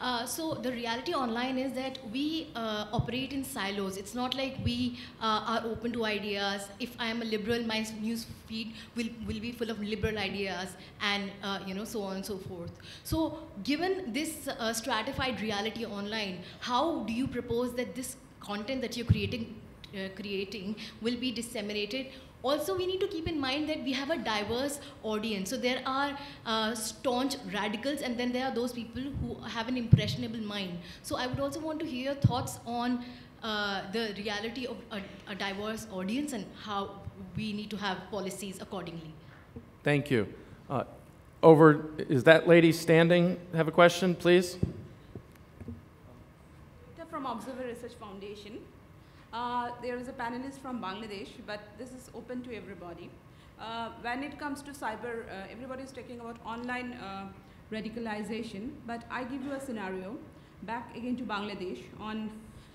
Uh, so the reality online is that we uh, operate in silos. It's not like we uh, are open to ideas. If I am a liberal, my news feed will, will be full of liberal ideas and uh, you know so on and so forth. So given this uh, stratified reality online, how do you propose that this content that you're creating creating will be disseminated also, we need to keep in mind that we have a diverse audience. So there are uh, staunch radicals, and then there are those people who have an impressionable mind. So I would also want to hear your thoughts on uh, the reality of a, a, diverse audience and how we need to have policies accordingly. Thank you. Uh, over, is that lady standing? Have a question, please? From Observer Research Foundation. Uh, there is a panelist from Bangladesh, but this is open to everybody. Uh, when it comes to cyber, uh, everybody is talking about online uh, radicalization, but I give you a scenario. Back again to Bangladesh, on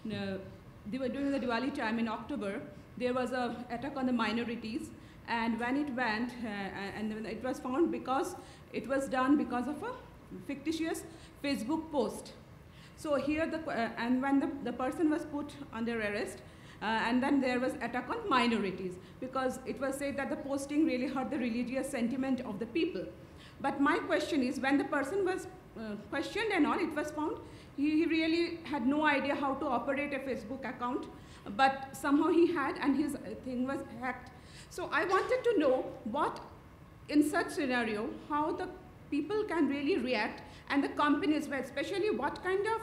uh, they were during the Diwali time in October, there was a attack on the minorities, and when it went, and it was found because it was done because of a fictitious Facebook post. So here, the, uh, and when the, the person was put under arrest, uh, and then there was attack on minorities because it was said that the posting really hurt the religious sentiment of the people. But my question is, when the person was uh, questioned and all, it was found he, he, really had no idea how to operate a Facebook account, but somehow he had and his thing was hacked. So I wanted to know what, in such scenario, how the people can really react and the companies, especially what kind of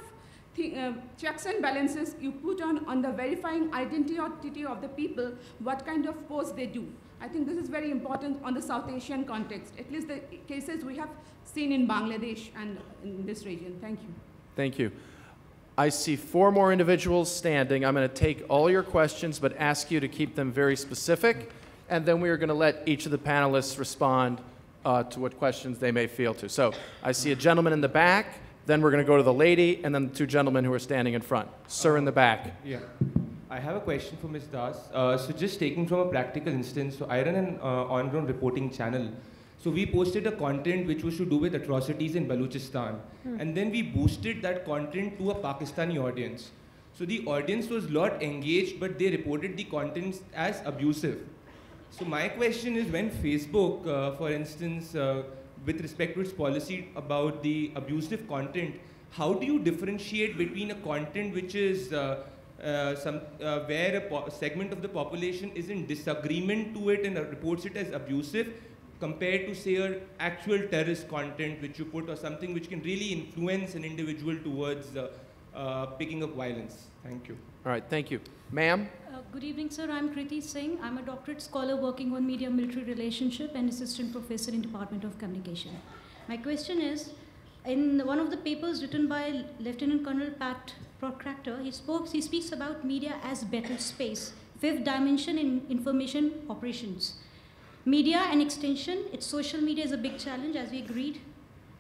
uh, checks and balances you put on on the verifying identity of the people, what kind of posts they do. I think this is very important on the South Asian context, at least the cases we have seen in Bangladesh and in this region. Thank you. Thank you. I see four more individuals standing. I'm going to take all your questions, but ask you to keep them very specific, and then we are going to let each of the panelists respond uh, to what questions they may feel to. So I see a gentleman in the back, then we're going to go to the lady, and then the two gentlemen who are standing in front. Sir in the back. Yeah. I have a question for Ms. Das. Uh, so just taking from a practical instance, so I run an uh, on-ground reporting channel. So we posted a content which was to do with atrocities in Balochistan. Hmm. And then we boosted that content to a Pakistani audience. So the audience was not engaged, but they reported the content as abusive. So my question is when Facebook, uh, for instance, uh, with respect to its policy about the abusive content, how do you differentiate between a content which is uh, uh, some, uh, where a segment of the population is in disagreement to it and reports it as abusive compared to say an actual terrorist content which you put or something which can really influence an individual towards uh picking up violence. Thank you. All right, thank you. Ma'am? Uh, good evening, sir. I'm Kriti Singh. I'm a doctorate scholar working on media-military relationship and assistant professor in Department of Communication. My question is, in one of the papers written by Lieutenant Colonel Pat Proctor, he, spoke, he speaks about media as battle space, fifth dimension in information operations. Media and extension, its social media is a big challenge as we agreed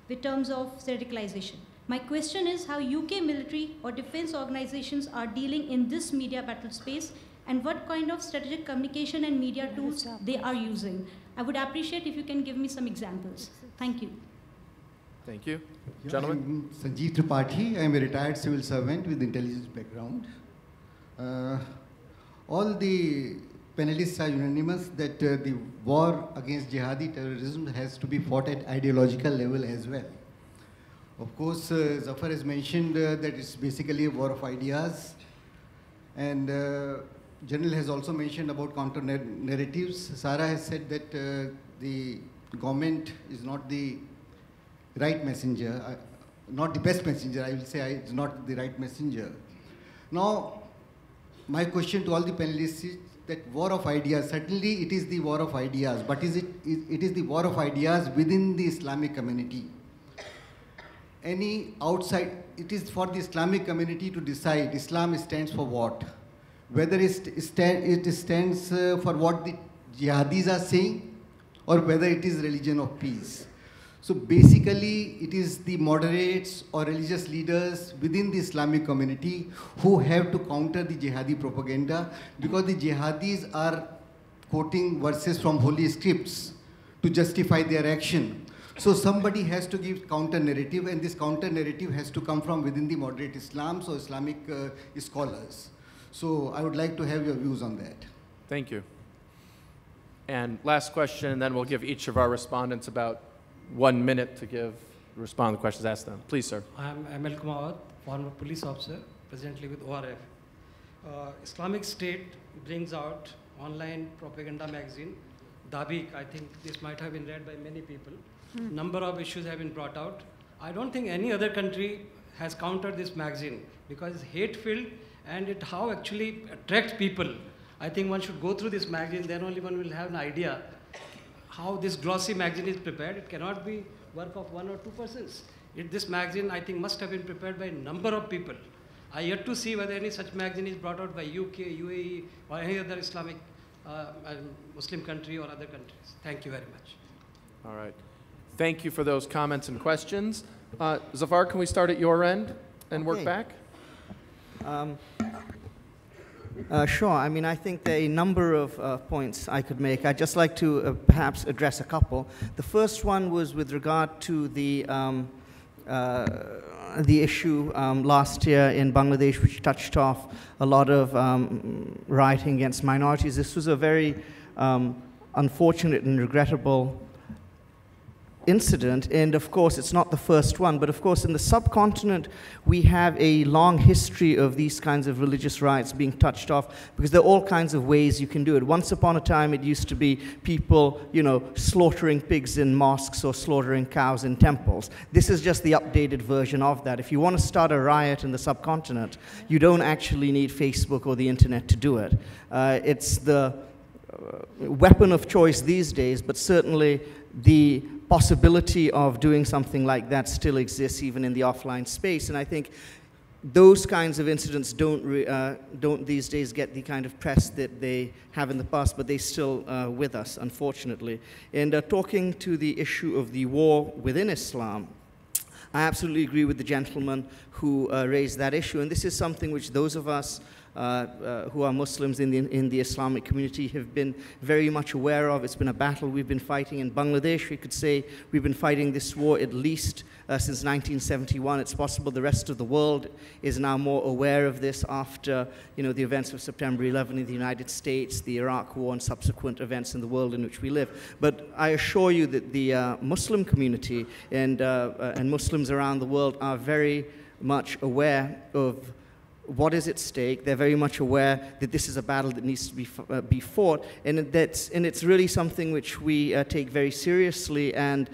with terms of radicalization. My question is how UK military or defense organizations are dealing in this media battle space and what kind of strategic communication and media tools they are using. I would appreciate if you can give me some examples. Thank you. Thank you. Yeah, Gentlemen? I'm Sanjeev Tripathi. I am a retired civil servant with intelligence background. Uh, all the panelists are unanimous that uh, the war against jihadi terrorism has to be fought at ideological level as well. Of course, uh, Zafar has mentioned uh, that it's basically a war of ideas. And uh, General has also mentioned about counter narratives. Sara has said that uh, the government is not the right messenger, uh, not the best messenger, I will say it's not the right messenger. Now, my question to all the panelists is that war of ideas, certainly it is the war of ideas, but is it, it is the war of ideas within the Islamic community. Any outside, it is for the Islamic community to decide Islam stands for what. Whether it, stand, it stands uh, for what the jihadis are saying or whether it is religion of peace. So basically, it is the moderates or religious leaders within the Islamic community who have to counter the jihadi propaganda because the jihadis are quoting verses from holy scripts to justify their action. So somebody has to give counter narrative, and this counter narrative has to come from within the moderate Islam, so Islamic uh, scholars. So I would like to have your views on that. Thank you. And last question, and then we'll give each of our respondents about one minute to give, respond to the questions asked them. Please, sir. I'm Emil Kumar, former police officer, presently with ORF. Uh, Islamic State brings out online propaganda magazine, Dabiq. I think this might have been read by many people. Hmm. Number of issues have been brought out. I don't think any other country has countered this magazine because it's hate-filled and it how actually attracts people. I think one should go through this magazine, then only one will have an idea how this glossy magazine is prepared. It cannot be work of one or two persons. It, this magazine, I think, must have been prepared by a number of people. I yet to see whether any such magazine is brought out by UK, UAE, or any other Islamic uh, Muslim country or other countries. Thank you very much. All right. Thank you for those comments and questions. Uh, Zafar, can we start at your end and okay. work back? Um, uh, sure. I mean, I think there are a number of uh, points I could make. I'd just like to uh, perhaps address a couple. The first one was with regard to the, um, uh, the issue um, last year in Bangladesh, which touched off a lot of um, rioting against minorities. This was a very um, unfortunate and regrettable incident, and of course, it's not the first one, but of course, in the subcontinent, we have a long history of these kinds of religious rights being touched off because there are all kinds of ways you can do it. Once upon a time, it used to be people, you know, slaughtering pigs in mosques or slaughtering cows in temples. This is just the updated version of that. If you want to start a riot in the subcontinent, you don't actually need Facebook or the internet to do it. Uh, it's the uh, weapon of choice these days, but certainly the possibility of doing something like that still exists even in the offline space. And I think those kinds of incidents don't, re, uh, don't these days get the kind of press that they have in the past, but they're still uh, with us, unfortunately. And uh, talking to the issue of the war within Islam, I absolutely agree with the gentleman who uh, raised that issue. And this is something which those of us who are Muslims in the, in the Islamic community have been very much aware of. It's been a battle we've been fighting in Bangladesh. We could say we've been fighting this war at least uh, since 1971. It's possible the rest of the world is now more aware of this after you know, the events of September 11 in the United States, the Iraq War, and subsequent events in the world in which we live. But I assure you that the uh, Muslim community and, uh, and Muslims around the world are very much aware of what is at stake. They're very much aware that this is a battle that needs to be, uh, be fought, and, that's, and it's really something which we uh, take very seriously and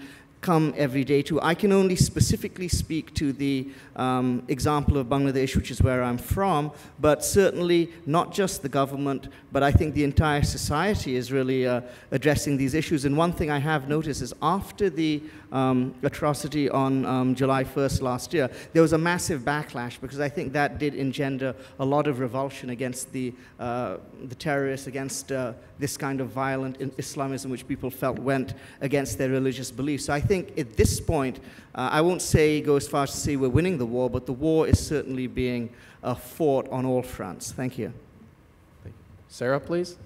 come every day to. I can only specifically speak to the um, example of Bangladesh, which is where I'm from, but certainly not just the government, but I think the entire society is really uh, addressing these issues. And one thing I have noticed is after the um, atrocity on um, July 1st last year, there was a massive backlash because I think that did engender a lot of revulsion against the, uh, the terrorists, against uh, this kind of violent Islamism which people felt went against their religious beliefs. So I think at this point, uh, I won't say go as far as to say we're winning the war, but the war is certainly being uh, fought on all fronts. Thank you. Sara, please.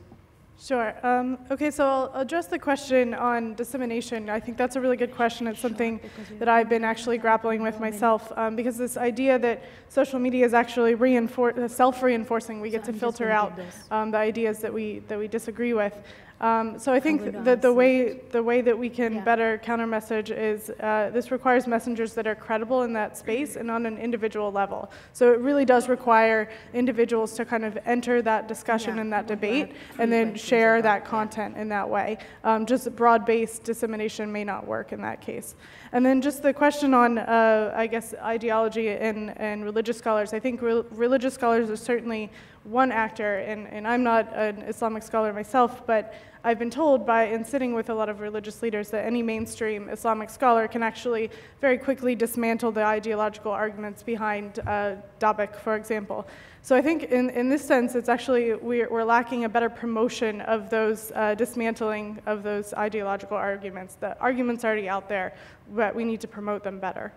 Sure. Um, okay, so I'll address the question on dissemination. I think that's a really good question. It's something that I've been actually grappling with myself um, because this idea that social media is actually reinfor- self-reinforcing. We get to filter out um, the ideas that we that we disagree with. Um, so I think that the way the way that we can yeah. better counter message is uh, this requires messengers that are credible in that space and on an individual level. So it really does require individuals to kind of enter that discussion yeah. and that debate and then share that content in that way. Um, just broad-based dissemination may not work in that case. And then just the question on, uh, I guess, ideology and, and religious scholars. I think re religious scholars are certainly one actor, and, and I'm not an Islamic scholar myself, but I've been told by, in sitting with a lot of religious leaders, that any mainstream Islamic scholar can actually very quickly dismantle the ideological arguments behind uh, for example. So I think in, in this sense, it's actually, we're, we're lacking a better promotion of those uh, dismantling of those ideological arguments. The arguments are already out there, but we need to promote them better.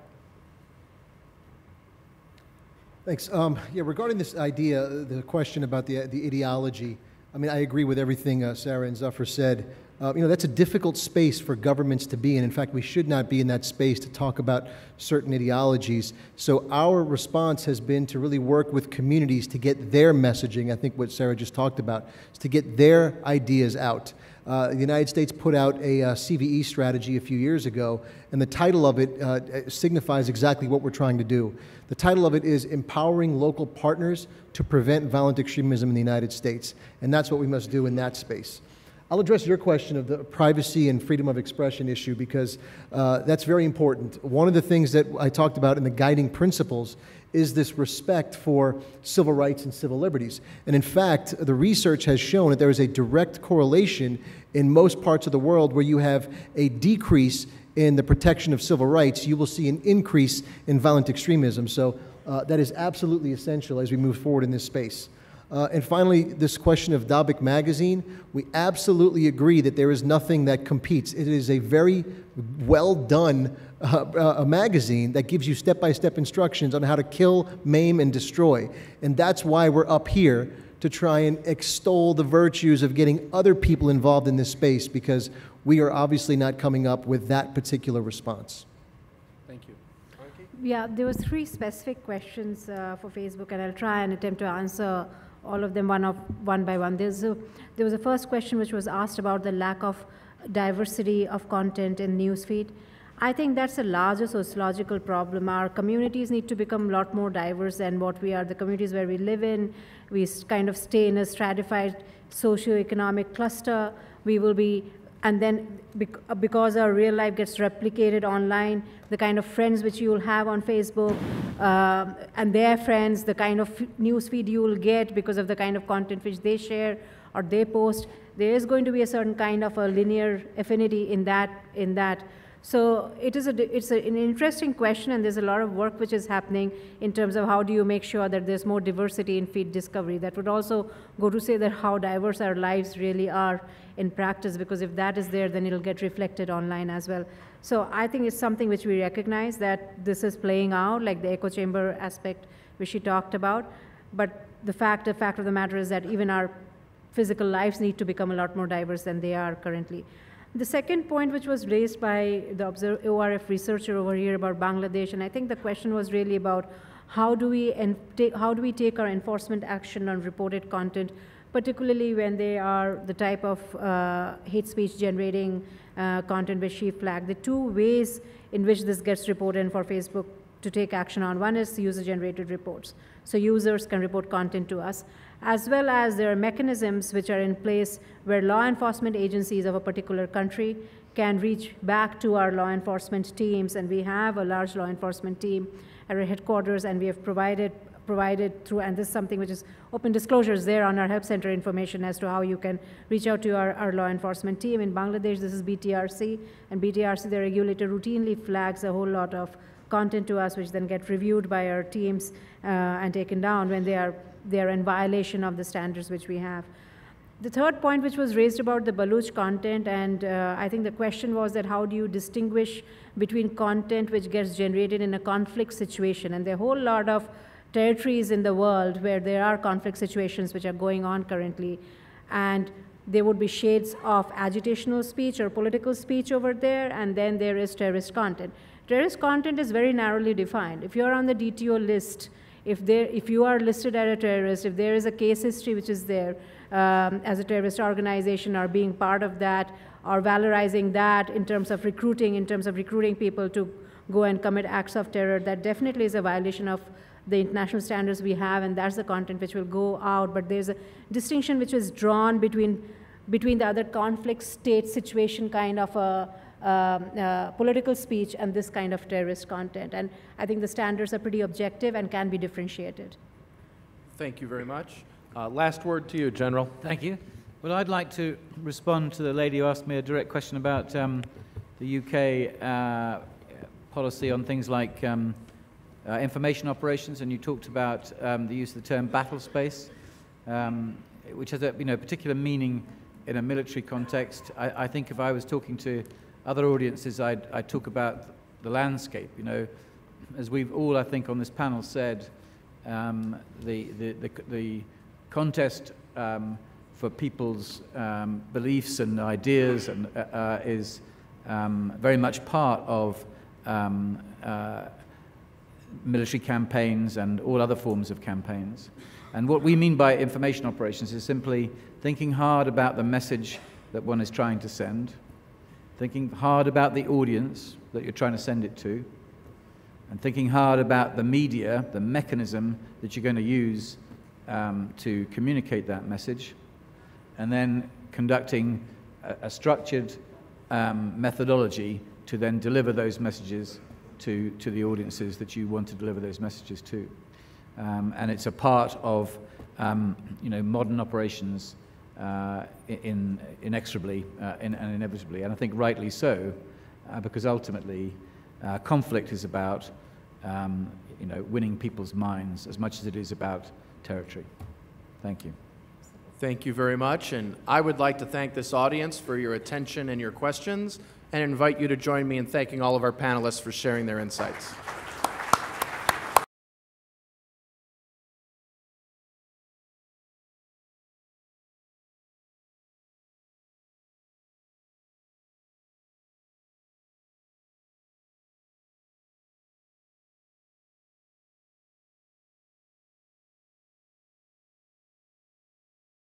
Thanks. Um, yeah, regarding this idea, the question about the, the ideology, I mean, I agree with everything uh, Sara and Zafar said. Uh, you know, that's a difficult space for governments to be in. In fact, we should not be in that space to talk about certain ideologies. So our response has been to really work with communities to get their messaging. I think what Sara just talked about is to get their ideas out. Uh, the United States put out a uh, CVE strategy a few years ago, and the title of it uh, signifies exactly what we're trying to do. The title of it is Empowering Local Partners to Prevent Violent Extremism in the United States. And that's what we must do in that space. I'll address your question of the privacy and freedom of expression issue because uh, that's very important. One of the things that I talked about in the guiding principles is this respect for civil rights and civil liberties. And in fact, the research has shown that there is a direct correlation in most parts of the world where you have a decrease in the protection of civil rights, you will see an increase in violent extremism. So uh, that is absolutely essential as we move forward in this space. Uh, and finally, this question of Dabiq magazine, we absolutely agree that there is nothing that competes. It is a very well done uh, uh, magazine that gives you step by step instructions on how to kill, maim, and destroy. And that's why we're up here to try and extol the virtues of getting other people involved in this space because we are obviously not coming up with that particular response. Thank you. Yeah, there were three specific questions uh, for Facebook, and I'll try and attempt to answer all of them one, of, one by one. There's a, there was a first question which was asked about the lack of diversity of content in newsfeed. I think that's a larger sociological problem. Our communities need to become a lot more diverse than what we are. The communities where we live in, we kind of stay in a stratified socio-economic cluster. We will be, and then because our real life gets replicated online, the kind of friends which you will have on Facebook uh, and their friends, the kind of news feed you will get because of the kind of content which they share or they post, there is going to be a certain kind of a linear affinity in that, in that. So it is a, it's a, an interesting question, and there's a lot of work which is happening in terms of how do you make sure that there's more diversity in feed discovery. That would also go to say that how diverse our lives really are in practice, because if that is there, then it'll get reflected online as well. So I think it's something which we recognize that this is playing out, like the echo chamber aspect which she talked about. But the fact, the fact of the matter is that even our physical lives need to become a lot more diverse than they are currently. The second point, which was raised by the ORF researcher over here about Bangladesh, and I think the question was really about how do we how do we take our enforcement action on reported content, particularly when they are the type of uh, hate speech generating uh, content which she flagged. The two ways in which this gets reported for Facebook to take action on. One is user-generated reports. So users can report content to us as well as there are mechanisms which are in place where law enforcement agencies of a particular country can reach back to our law enforcement teams, and we have a large law enforcement team at our headquarters, and we have provided provided through, and this is something which is open disclosures there on our help center information as to how you can reach out to our, our law enforcement team. In Bangladesh, this is BTRC, and BTRC, the regulator, routinely flags a whole lot of content to us, which then get reviewed by our teams uh, and taken down when they are they're in violation of the standards which we have. The third point, which was raised about the Baluch content, and uh, I think the question was that how do you distinguish between content which gets generated in a conflict situation? And there are a whole lot of territories in the world where there are conflict situations which are going on currently, and there would be shades of agitational speech or political speech over there, and then there is terrorist content. Terrorist content is very narrowly defined. If you're on the DTO list, if, there, if you are listed as a terrorist, if there is a case history which is there um, as a terrorist organization or being part of that or valorizing that in terms of recruiting, in terms of recruiting people to go and commit acts of terror, that definitely is a violation of the international standards we have, and that's the content which will go out. But there's a distinction which is drawn between, between the other conflict state situation kind of a um, uh, political speech and this kind of terrorist content. And I think the standards are pretty objective and can be differentiated. Thank you very much. Uh, last word to you, General. Thank you. Well, I'd like to respond to the lady who asked me a direct question about um, the UK uh, policy on things like um, uh, information operations, and you talked about um, the use of the term battle space, um, which has a you know, particular meaning in a military context. I, I think if I was talking to other audiences, I'd, I'd talk about the landscape. You know, as we've all, I think, on this panel said, um, the, the, the, the, contest um, for people's um, beliefs and ideas and, uh, uh, is um, very much part of um, uh, military campaigns and all other forms of campaigns. And what we mean by information operations is simply thinking hard about the message that one is trying to send, thinking hard about the audience that you're trying to send it to, and thinking hard about the media, the mechanism that you're going to use um, to communicate that message, and then conducting a, a structured um, methodology to then deliver those messages to, to the audiences that you want to deliver those messages to. Um, and it's a part of um, you know, modern operations uh, in, inexorably uh, in, and inevitably, and I think rightly so, uh, because ultimately uh, conflict is about um, you know, winning people's minds as much as it is about territory. Thank you. Thank you very much, and I would like to thank this audience for your attention and your questions, and invite you to join me in thanking all of our panelists for sharing their insights.